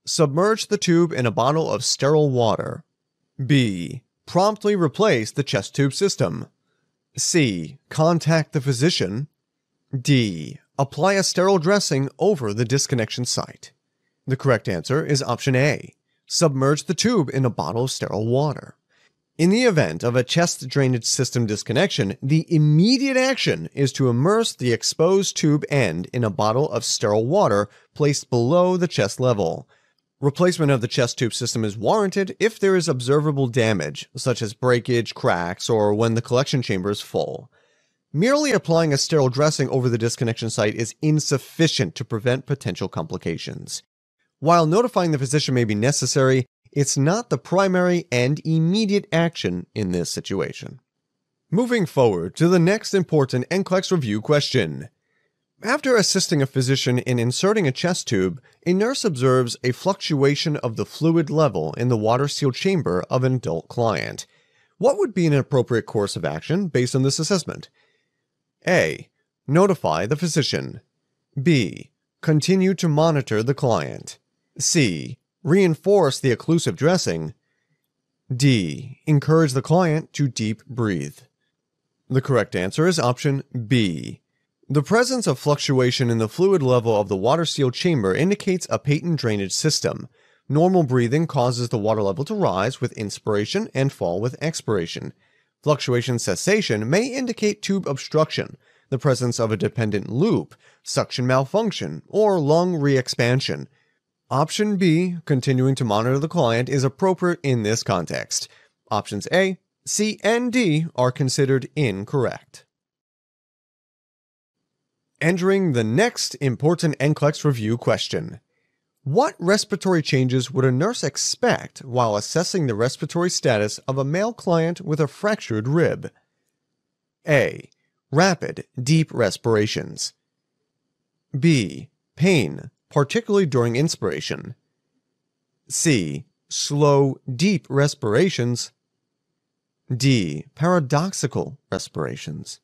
Submerge the tube in a bottle of sterile water. B. Promptly replace the chest tube system. C. Contact the physician. D. Apply a sterile dressing over the disconnection site. The correct answer is option A. Submerge the tube in a bottle of sterile water. In the event of a chest drainage system disconnection, the immediate action is to immerse the exposed tube end in a bottle of sterile water placed below the chest level. Replacement of the chest tube system is warranted if there is observable damage, such as breakage, cracks, or when the collection chamber is full. Merely applying a sterile dressing over the disconnection site is insufficient to prevent potential complications. While notifying the physician may be necessary, it's not the primary and immediate action in this situation. Moving forward to the next important NCLEX review question. After assisting a physician in inserting a chest tube, a nurse observes a fluctuation of the fluid level in the water sealed chamber of an adult client. What would be an appropriate course of action based on this assessment? A. Notify the physician. B. Continue to monitor the client. C. Reinforce the occlusive dressing. D. Encourage the client to deep breathe. The correct answer is option B. The presence of fluctuation in the fluid level of the water seal chamber indicates a patent drainage system. Normal breathing causes the water level to rise with inspiration and fall with expiration. Fluctuation cessation may indicate tube obstruction, the presence of a dependent loop, suction malfunction, or lung re-expansion. Option B, continuing to monitor the client, is appropriate in this context. Options A, C, and D are considered incorrect. Entering the next important NCLEX review question. What respiratory changes would a nurse expect while assessing the respiratory status of a male client with a fractured rib? A. Rapid, deep respirations. B. Pain, particularly during inspiration. C. Slow, deep respirations. D. Paradoxical respirations.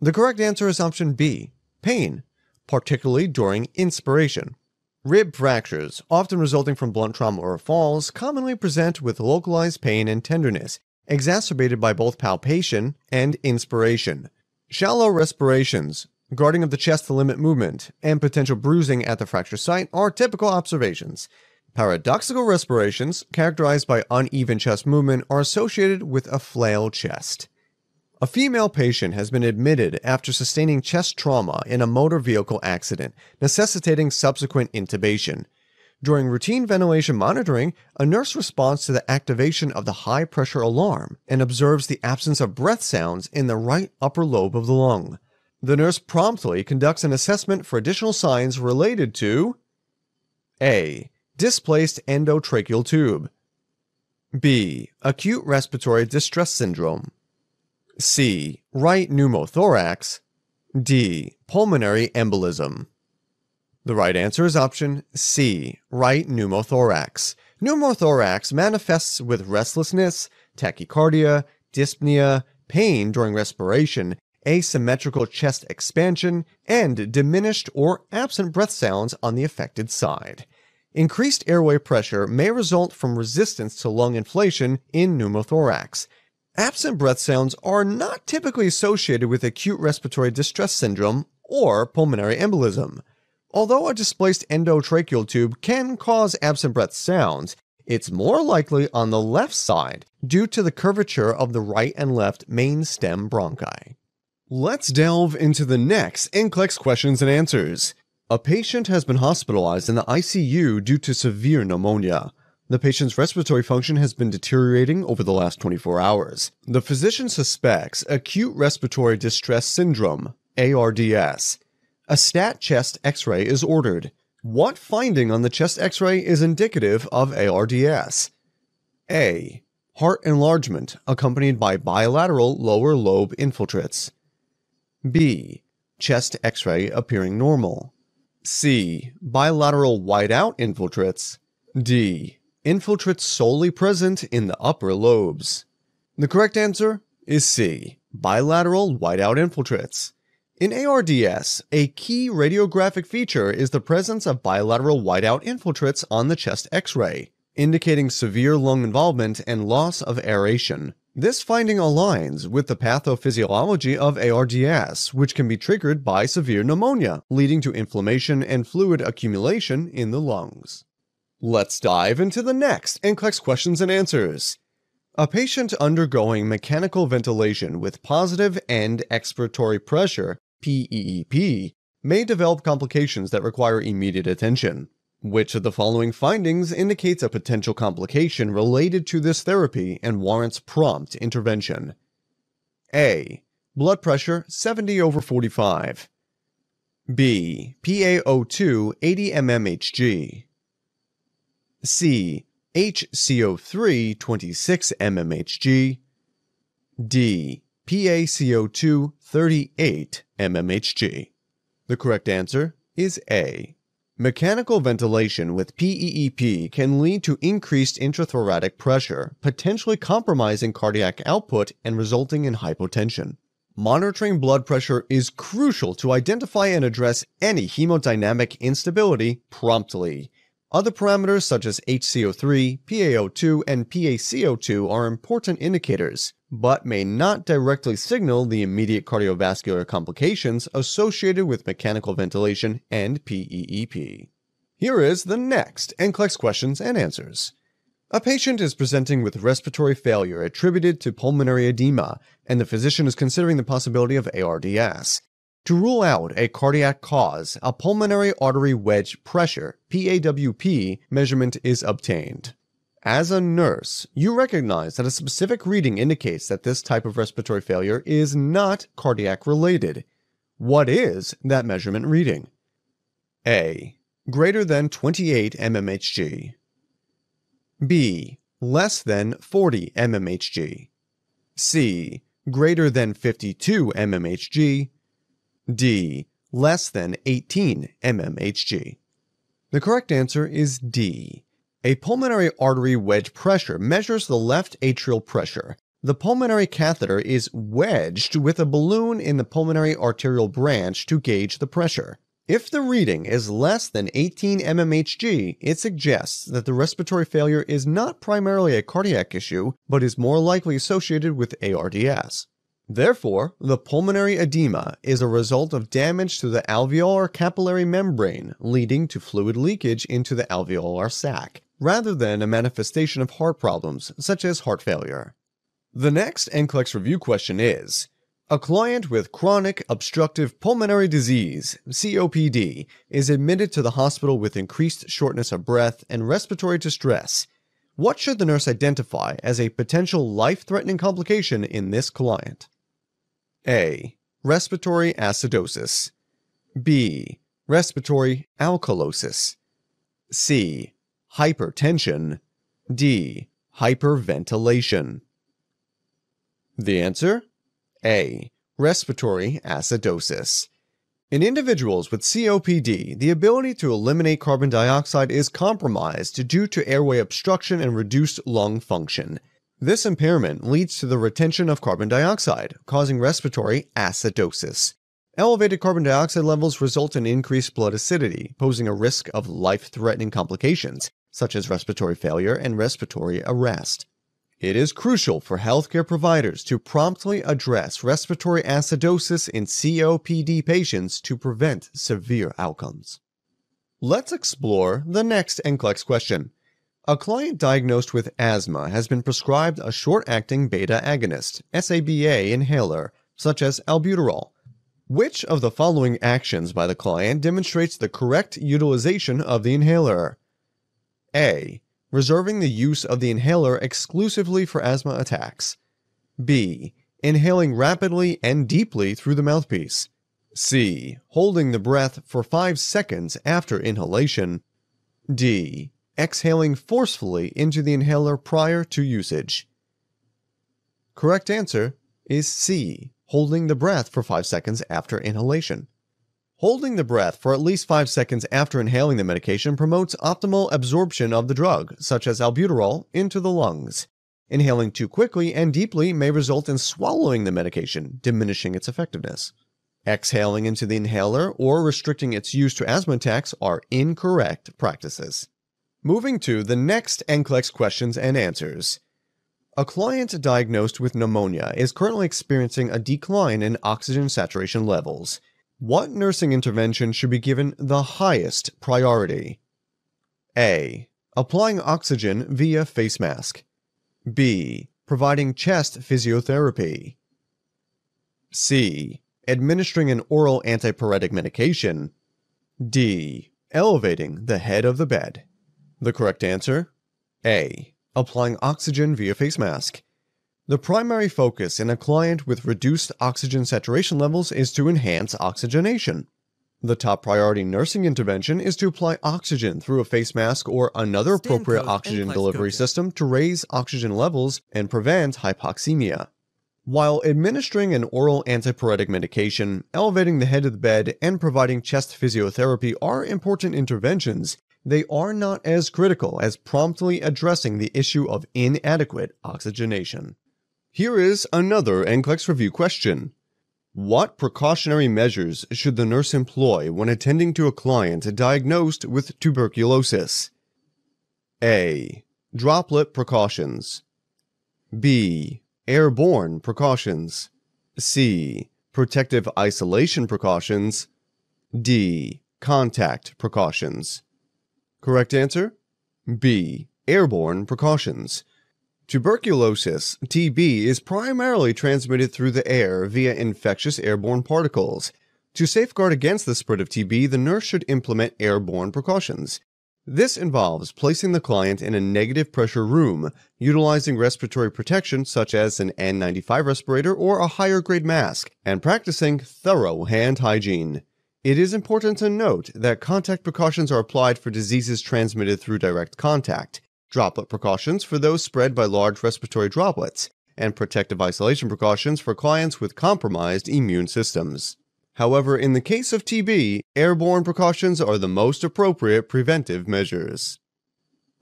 The correct answer is option B. Pain, particularly during inspiration. Rib fractures, often resulting from blunt trauma or falls, commonly present with localized pain and tenderness, exacerbated by both palpation and inspiration. Shallow respirations, guarding of the chest to limit movement, and potential bruising at the fracture site are typical observations. Paradoxical respirations, characterized by uneven chest movement, are associated with a flail chest. A female patient has been admitted after sustaining chest trauma in a motor vehicle accident, necessitating subsequent intubation. During routine ventilation monitoring, a nurse responds to the activation of the high pressure alarm and observes the absence of breath sounds in the right upper lobe of the lung. The nurse promptly conducts an assessment for additional signs related to A. Displaced endotracheal tube. B. Acute respiratory distress syndrome. C. Right pneumothorax. D. Pulmonary embolism. The right answer is option C, right pneumothorax. Pneumothorax manifests with restlessness, tachycardia, dyspnea, pain during respiration, asymmetrical chest expansion, and diminished or absent breath sounds on the affected side. Increased airway pressure may result from resistance to lung inflation in pneumothorax. Absent breath sounds are not typically associated with acute respiratory distress syndrome or pulmonary embolism. Although a displaced endotracheal tube can cause absent breath sounds, it's more likely on the left side due to the curvature of the right and left main stem bronchi. Let's delve into the next NCLEX questions and answers. A patient has been hospitalized in the ICU due to severe pneumonia. The patient's respiratory function has been deteriorating over the last 24 hours. The physician suspects acute respiratory distress syndrome, ARDS, a stat chest x ray is ordered. What finding on the chest x ray is indicative of ARDS? A. Heart enlargement accompanied by bilateral lower lobe infiltrates. B. Chest x ray appearing normal. C. Bilateral whiteout infiltrates. D. Infiltrates solely present in the upper lobes. The correct answer is C. Bilateral whiteout infiltrates. In ARDS, a key radiographic feature is the presence of bilateral whiteout infiltrates on the chest x-ray, indicating severe lung involvement and loss of aeration. This finding aligns with the pathophysiology of ARDS, which can be triggered by severe pneumonia, leading to inflammation and fluid accumulation in the lungs. Let's dive into the next NCLEX questions and answers. A patient undergoing mechanical ventilation with positive end expiratory pressure PEEP, may develop complications that require immediate attention. Which of the following findings indicates a potential complication related to this therapy and warrants prompt intervention? A. Blood pressure 70 over 45. B. PaO2 80 mmHg. C. HCO3 26 mmHg. D. PaCO2 38 mmHg. The correct answer is A. Mechanical ventilation with PEEP can lead to increased intrathoracic pressure, potentially compromising cardiac output and resulting in hypotension. Monitoring blood pressure is crucial to identify and address any hemodynamic instability promptly. Other parameters such as HCO3, PaO2, and PaCO2 are important indicators, but may not directly signal the immediate cardiovascular complications associated with mechanical ventilation and PEEP. Here is the next NCLEX questions and answers. A patient is presenting with respiratory failure attributed to pulmonary edema, and the physician is considering the possibility of ARDS. To rule out a cardiac cause, a pulmonary artery wedge pressure PAWP measurement is obtained. As a nurse, you recognize that a specific reading indicates that this type of respiratory failure is not cardiac related. What is that measurement reading? A. Greater than 28 mmHg. B. Less than 40 mmHg. C. Greater than 52 mmHg. D. Less than 18 mmHg. The correct answer is D. A pulmonary artery wedge pressure measures the left atrial pressure. The pulmonary catheter is wedged with a balloon in the pulmonary arterial branch to gauge the pressure. If the reading is less than 18 mmHg, it suggests that the respiratory failure is not primarily a cardiac issue, but is more likely associated with ARDS. Therefore, the pulmonary edema is a result of damage to the alveolar capillary membrane, leading to fluid leakage into the alveolar sac, rather than a manifestation of heart problems, such as heart failure. The next NCLEX review question is A client with chronic obstructive pulmonary disease, COPD, is admitted to the hospital with increased shortness of breath and respiratory distress. What should the nurse identify as a potential life threatening complication in this client? A. Respiratory acidosis. B. Respiratory alkalosis. C. Hypertension. D. Hyperventilation. The answer? A. Respiratory acidosis. In individuals with COPD, the ability to eliminate carbon dioxide is compromised due to airway obstruction and reduced lung function. This impairment leads to the retention of carbon dioxide, causing respiratory acidosis. Elevated carbon dioxide levels result in increased blood acidity, posing a risk of life threatening complications, such as respiratory failure and respiratory arrest. It is crucial for healthcare providers to promptly address respiratory acidosis in COPD patients to prevent severe outcomes. Let's explore the next NCLEX question. A client diagnosed with asthma has been prescribed a short acting beta agonist, SABA inhaler, such as albuterol. Which of the following actions by the client demonstrates the correct utilization of the inhaler? A reserving the use of the inhaler exclusively for asthma attacks. B. Inhaling rapidly and deeply through the mouthpiece. C. Holding the breath for 5 seconds after inhalation. D. Exhaling forcefully into the inhaler prior to usage. Correct answer is C. Holding the breath for 5 seconds after inhalation. Holding the breath for at least 5 seconds after inhaling the medication promotes optimal absorption of the drug, such as albuterol, into the lungs. Inhaling too quickly and deeply may result in swallowing the medication, diminishing its effectiveness. Exhaling into the inhaler or restricting its use to asthma attacks are incorrect practices. Moving to the next NCLEX questions and answers. A client diagnosed with pneumonia is currently experiencing a decline in oxygen saturation levels. What nursing intervention should be given the highest priority? A. Applying oxygen via face mask. B. Providing chest physiotherapy. C. Administering an oral antipyretic medication. D. Elevating the head of the bed. The correct answer? A. Applying oxygen via face mask. The primary focus in a client with reduced oxygen saturation levels is to enhance oxygenation. The top priority nursing intervention is to apply oxygen through a face mask or another appropriate oxygen delivery system to raise oxygen levels and prevent hypoxemia. While administering an oral antipyretic medication, elevating the head of the bed, and providing chest physiotherapy are important interventions, they are not as critical as promptly addressing the issue of inadequate oxygenation. Here is another NCLEX review question. What precautionary measures should the nurse employ when attending to a client diagnosed with tuberculosis? A. Droplet precautions. B. Airborne precautions. C. Protective isolation precautions. D. Contact precautions. Correct answer? B. Airborne precautions. Tuberculosis, TB, is primarily transmitted through the air via infectious airborne particles. To safeguard against the spread of TB, the nurse should implement airborne precautions. This involves placing the client in a negative pressure room, utilizing respiratory protection such as an N95 respirator or a higher grade mask, and practicing thorough hand hygiene. It is important to note that contact precautions are applied for diseases transmitted through direct contact droplet precautions for those spread by large respiratory droplets, and protective isolation precautions for clients with compromised immune systems. However, in the case of TB, airborne precautions are the most appropriate preventive measures.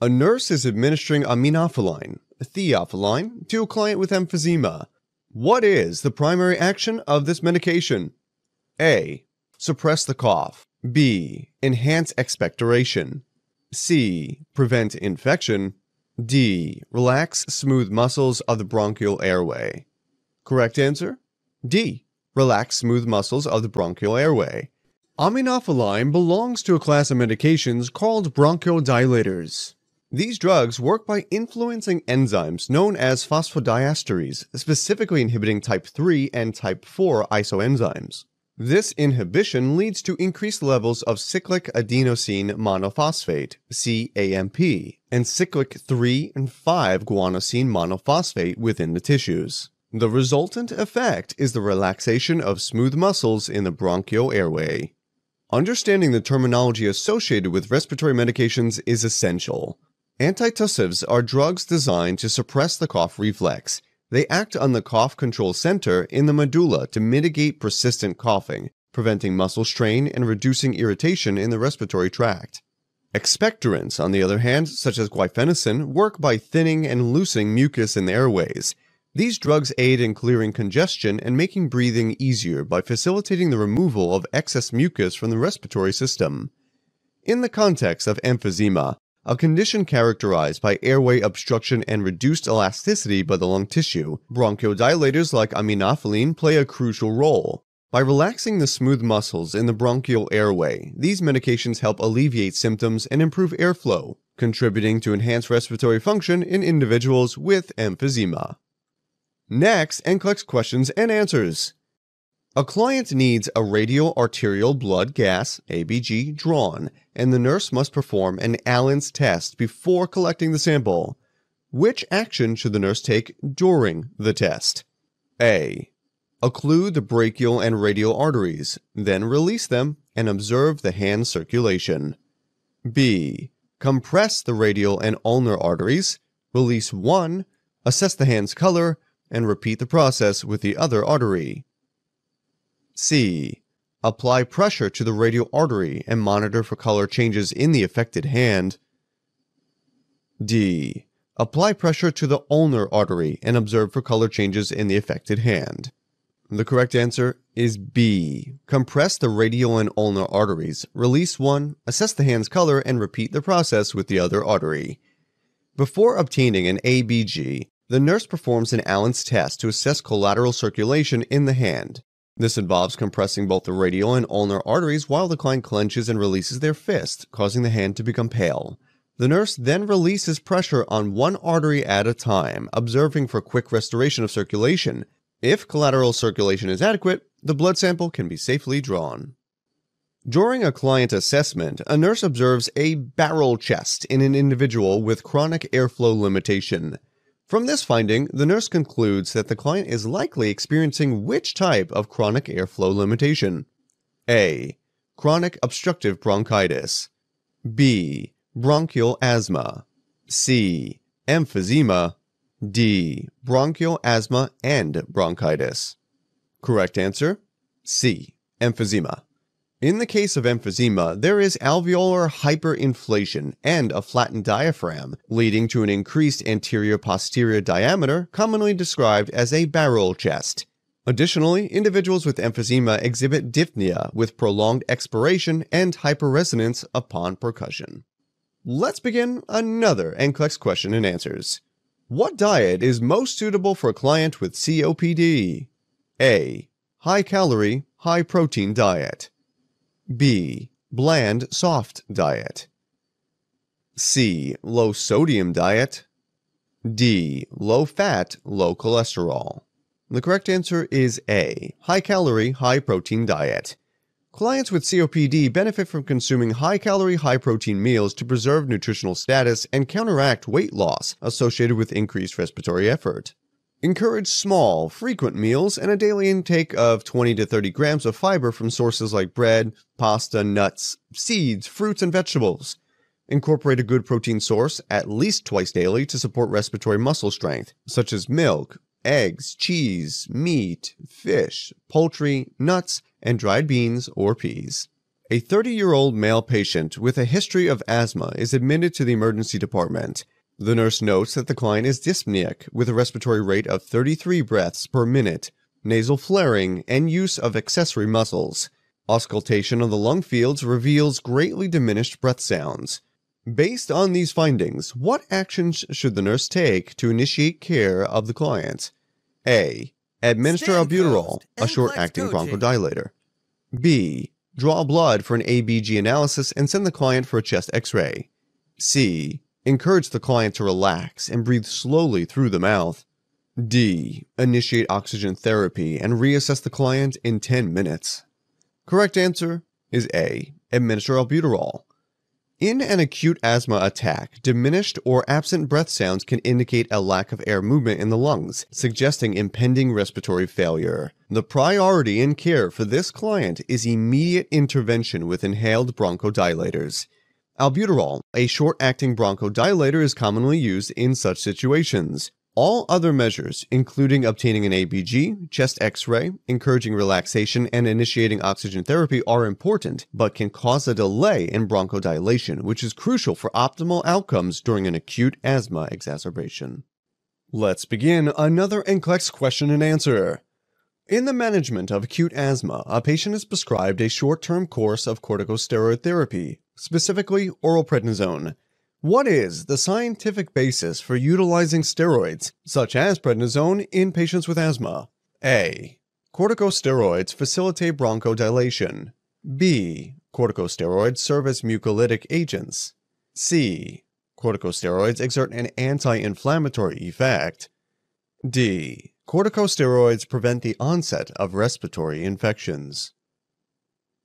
A nurse is administering aminophylline, theophylline, to a client with emphysema. What is the primary action of this medication? A. Suppress the cough. B. Enhance expectoration. C. Prevent infection. D. Relax smooth muscles of the bronchial airway. Correct answer? D. Relax smooth muscles of the bronchial airway. Aminophylline belongs to a class of medications called bronchodilators. These drugs work by influencing enzymes known as phosphodiesterase, specifically inhibiting type 3 and type 4 isoenzymes. This inhibition leads to increased levels of cyclic adenosine monophosphate, CAMP, and cyclic 3 and 5 guanosine monophosphate within the tissues. The resultant effect is the relaxation of smooth muscles in the bronchial airway. Understanding the terminology associated with respiratory medications is essential. Antitussives are drugs designed to suppress the cough reflex. They act on the cough control center in the medulla to mitigate persistent coughing, preventing muscle strain and reducing irritation in the respiratory tract. Expectorants, on the other hand, such as guaifenesin, work by thinning and loosening mucus in the airways. These drugs aid in clearing congestion and making breathing easier by facilitating the removal of excess mucus from the respiratory system. In the context of emphysema, a condition characterized by airway obstruction and reduced elasticity by the lung tissue. Bronchodilators like aminophylline play a crucial role. By relaxing the smooth muscles in the bronchial airway, these medications help alleviate symptoms and improve airflow, contributing to enhanced respiratory function in individuals with emphysema. Next, NCLEX questions and answers. A client needs a radial arterial blood gas, ABG, drawn, and the nurse must perform an Allen's test before collecting the sample. Which action should the nurse take during the test? A. Occlude the brachial and radial arteries, then release them and observe the hand circulation. B. Compress the radial and ulnar arteries, release one, assess the hand's color, and repeat the process with the other artery. C. Apply pressure to the radial artery and monitor for color changes in the affected hand. D. Apply pressure to the ulnar artery and observe for color changes in the affected hand. The correct answer is B. Compress the radial and ulnar arteries, release one, assess the hand's color, and repeat the process with the other artery. Before obtaining an ABG, the nurse performs an Allen's test to assess collateral circulation in the hand. This involves compressing both the radial and ulnar arteries while the client clenches and releases their fist, causing the hand to become pale. The nurse then releases pressure on one artery at a time, observing for quick restoration of circulation. If collateral circulation is adequate, the blood sample can be safely drawn. During a client assessment, a nurse observes a barrel chest in an individual with chronic airflow limitation. From this finding, the nurse concludes that the client is likely experiencing which type of chronic airflow limitation? A. Chronic obstructive bronchitis. B. Bronchial asthma. C. Emphysema. D. Bronchial asthma and bronchitis. Correct answer C. Emphysema. In the case of emphysema, there is alveolar hyperinflation and a flattened diaphragm, leading to an increased anterior posterior diameter, commonly described as a barrel chest. Additionally, individuals with emphysema exhibit dyspnea with prolonged expiration and hyperresonance upon percussion. Let's begin another NCLEX question and answers. What diet is most suitable for a client with COPD? A. High calorie, high protein diet. B. Bland, soft diet. C. Low sodium diet. D. Low fat, low cholesterol. The correct answer is A. High calorie, high protein diet. Clients with COPD benefit from consuming high calorie, high protein meals to preserve nutritional status and counteract weight loss associated with increased respiratory effort. Encourage small, frequent meals and a daily intake of 20 to 30 grams of fiber from sources like bread, pasta, nuts, seeds, fruits, and vegetables. Incorporate a good protein source at least twice daily to support respiratory muscle strength, such as milk, eggs, cheese, meat, fish, poultry, nuts, and dried beans or peas. A 30 year old male patient with a history of asthma is admitted to the emergency department. The nurse notes that the client is dyspneic with a respiratory rate of 33 breaths per minute, nasal flaring, and use of accessory muscles. Auscultation of the lung fields reveals greatly diminished breath sounds. Based on these findings, what actions should the nurse take to initiate care of the client? A. Administer Stand albuterol, a short-acting bronchodilator. B. Draw blood for an ABG analysis and send the client for a chest x-ray. C. Encourage the client to relax and breathe slowly through the mouth. D. Initiate oxygen therapy and reassess the client in 10 minutes. Correct answer is A. Administer albuterol. In an acute asthma attack, diminished or absent breath sounds can indicate a lack of air movement in the lungs, suggesting impending respiratory failure. The priority in care for this client is immediate intervention with inhaled bronchodilators. Albuterol, a short acting bronchodilator, is commonly used in such situations. All other measures, including obtaining an ABG, chest x ray, encouraging relaxation, and initiating oxygen therapy, are important, but can cause a delay in bronchodilation, which is crucial for optimal outcomes during an acute asthma exacerbation. Let's begin another NCLEX question and answer. In the management of acute asthma, a patient is prescribed a short term course of corticosteroid therapy, specifically oral prednisone. What is the scientific basis for utilizing steroids, such as prednisone, in patients with asthma? A. Corticosteroids facilitate bronchodilation. B. Corticosteroids serve as mucolytic agents. C. Corticosteroids exert an anti inflammatory effect. D. Corticosteroids prevent the onset of respiratory infections.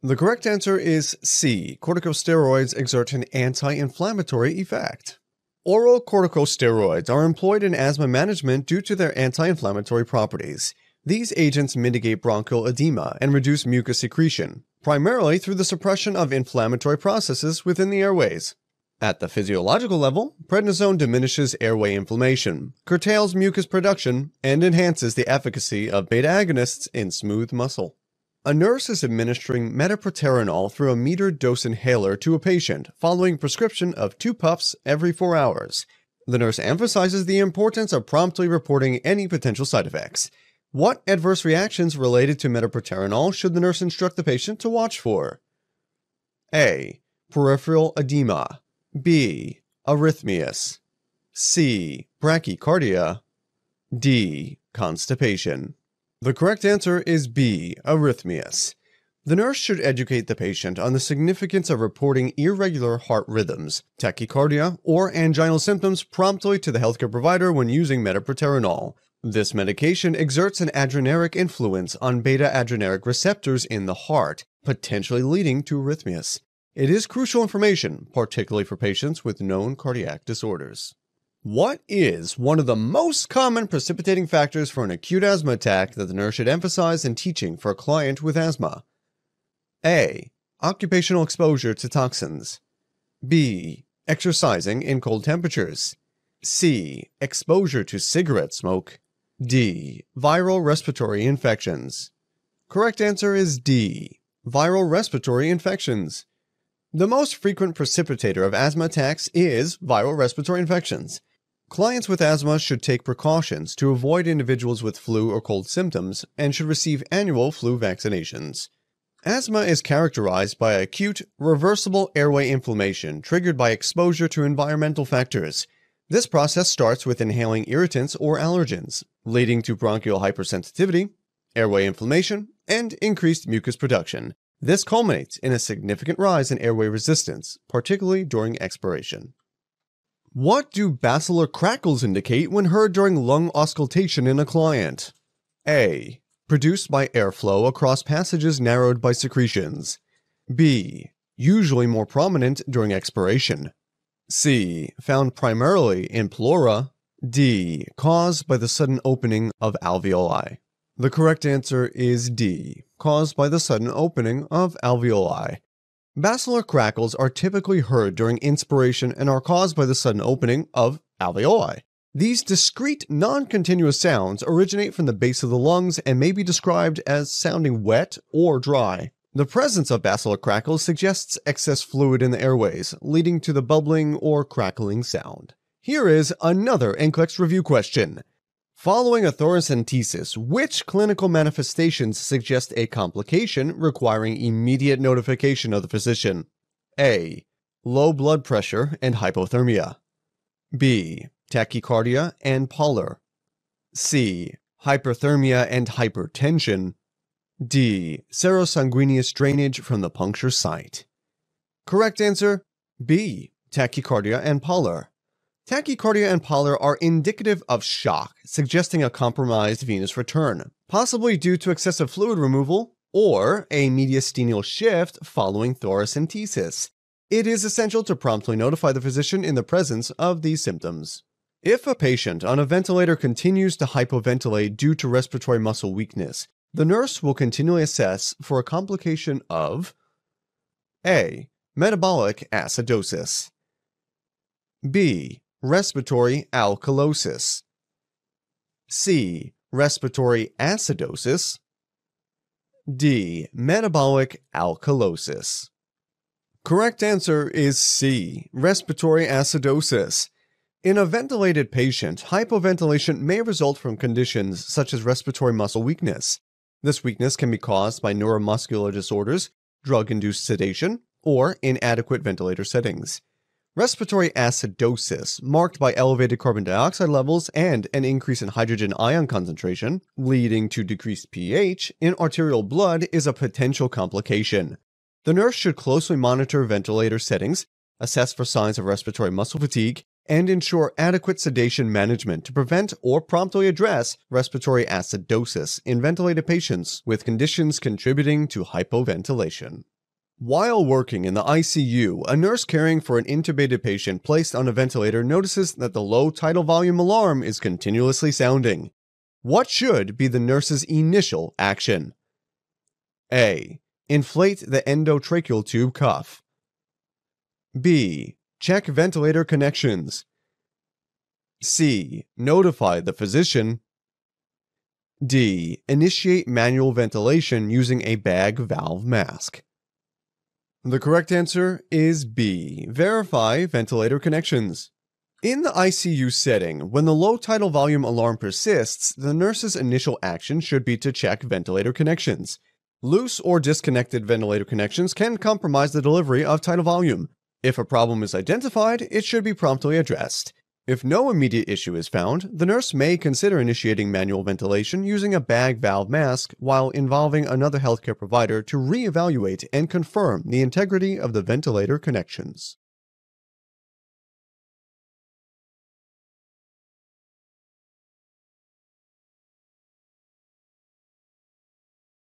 The correct answer is C. Corticosteroids exert an anti inflammatory effect. Oral corticosteroids are employed in asthma management due to their anti inflammatory properties. These agents mitigate bronchial edema and reduce mucus secretion, primarily through the suppression of inflammatory processes within the airways. At the physiological level, prednisone diminishes airway inflammation, curtails mucus production, and enhances the efficacy of beta agonists in smooth muscle. A nurse is administering metoprolol through a metered dose inhaler to a patient following prescription of two puffs every four hours. The nurse emphasizes the importance of promptly reporting any potential side effects. What adverse reactions related to metoprolol should the nurse instruct the patient to watch for? A. Peripheral edema. B. Arrhythmias. C. Bradycardia. D. Constipation. The correct answer is B, arrhythmias. The nurse should educate the patient on the significance of reporting irregular heart rhythms, tachycardia, or anginal symptoms promptly to the healthcare provider when using metoprolol. This medication exerts an adrenergic influence on beta adrenergic receptors in the heart, potentially leading to arrhythmias. It is crucial information, particularly for patients with known cardiac disorders. What is one of the most common precipitating factors for an acute asthma attack that the nurse should emphasize in teaching for a client with asthma? A. Occupational exposure to toxins. B. Exercising in cold temperatures. C. Exposure to cigarette smoke. D. Viral respiratory infections. Correct answer is D. Viral respiratory infections. The most frequent precipitator of asthma attacks is viral respiratory infections. Clients with asthma should take precautions to avoid individuals with flu or cold symptoms and should receive annual flu vaccinations. Asthma is characterized by acute, reversible airway inflammation triggered by exposure to environmental factors. This process starts with inhaling irritants or allergens, leading to bronchial hypersensitivity, airway inflammation, and increased mucus production. This culminates in a significant rise in airway resistance, particularly during expiration. What do basilar crackles indicate when heard during lung auscultation in a client? A. Produced by airflow across passages narrowed by secretions. B. Usually more prominent during expiration. C. Found primarily in pleura. D. Caused by the sudden opening of alveoli. The correct answer is D. Caused by the sudden opening of alveoli. Basilar crackles are typically heard during inspiration and are caused by the sudden opening of alveoli. These discrete, non continuous sounds originate from the base of the lungs and may be described as sounding wet or dry. The presence of basilar crackles suggests excess fluid in the airways, leading to the bubbling or crackling sound. Here is another NCLEX review question. Following a thoracentesis, which clinical manifestations suggest a complication requiring immediate notification of the physician? A. Low blood pressure and hypothermia. B. Tachycardia and pallor. C. Hyperthermia and hypertension. D. Serosanguineous drainage from the puncture site. Correct answer B. Tachycardia and pallor. Tachycardia and pallor are indicative of shock, suggesting a compromised venous return, possibly due to excessive fluid removal or a mediastinal shift following thoracentesis. It is essential to promptly notify the physician in the presence of these symptoms. If a patient on a ventilator continues to hypoventilate due to respiratory muscle weakness, the nurse will continually assess for a complication of A. Metabolic acidosis. B respiratory alkalosis. C. Respiratory acidosis. D. Metabolic alkalosis. Correct answer is C. Respiratory acidosis. In a ventilated patient, hypoventilation may result from conditions such as respiratory muscle weakness. This weakness can be caused by neuromuscular disorders, drug induced sedation, or inadequate ventilator settings. Respiratory acidosis, marked by elevated carbon dioxide levels and an increase in hydrogen ion concentration, leading to decreased pH in arterial blood, is a potential complication. The nurse should closely monitor ventilator settings, assess for signs of respiratory muscle fatigue, and ensure adequate sedation management to prevent or promptly address respiratory acidosis in ventilated patients with conditions contributing to hypoventilation. While working in the ICU, a nurse caring for an intubated patient placed on a ventilator notices that the low tidal volume alarm is continuously sounding. What should be the nurse's initial action? A. Inflate the endotracheal tube cuff. B. Check ventilator connections. C. Notify the physician. D. Initiate manual ventilation using a bag valve mask. The correct answer is B. Verify ventilator connections. In the ICU setting, when the low tidal volume alarm persists, the nurse's initial action should be to check ventilator connections. Loose or disconnected ventilator connections can compromise the delivery of tidal volume. If a problem is identified, it should be promptly addressed. If no immediate issue is found, the nurse may consider initiating manual ventilation using a bag valve mask while involving another healthcare provider to re-evaluate and confirm the integrity of the ventilator connections.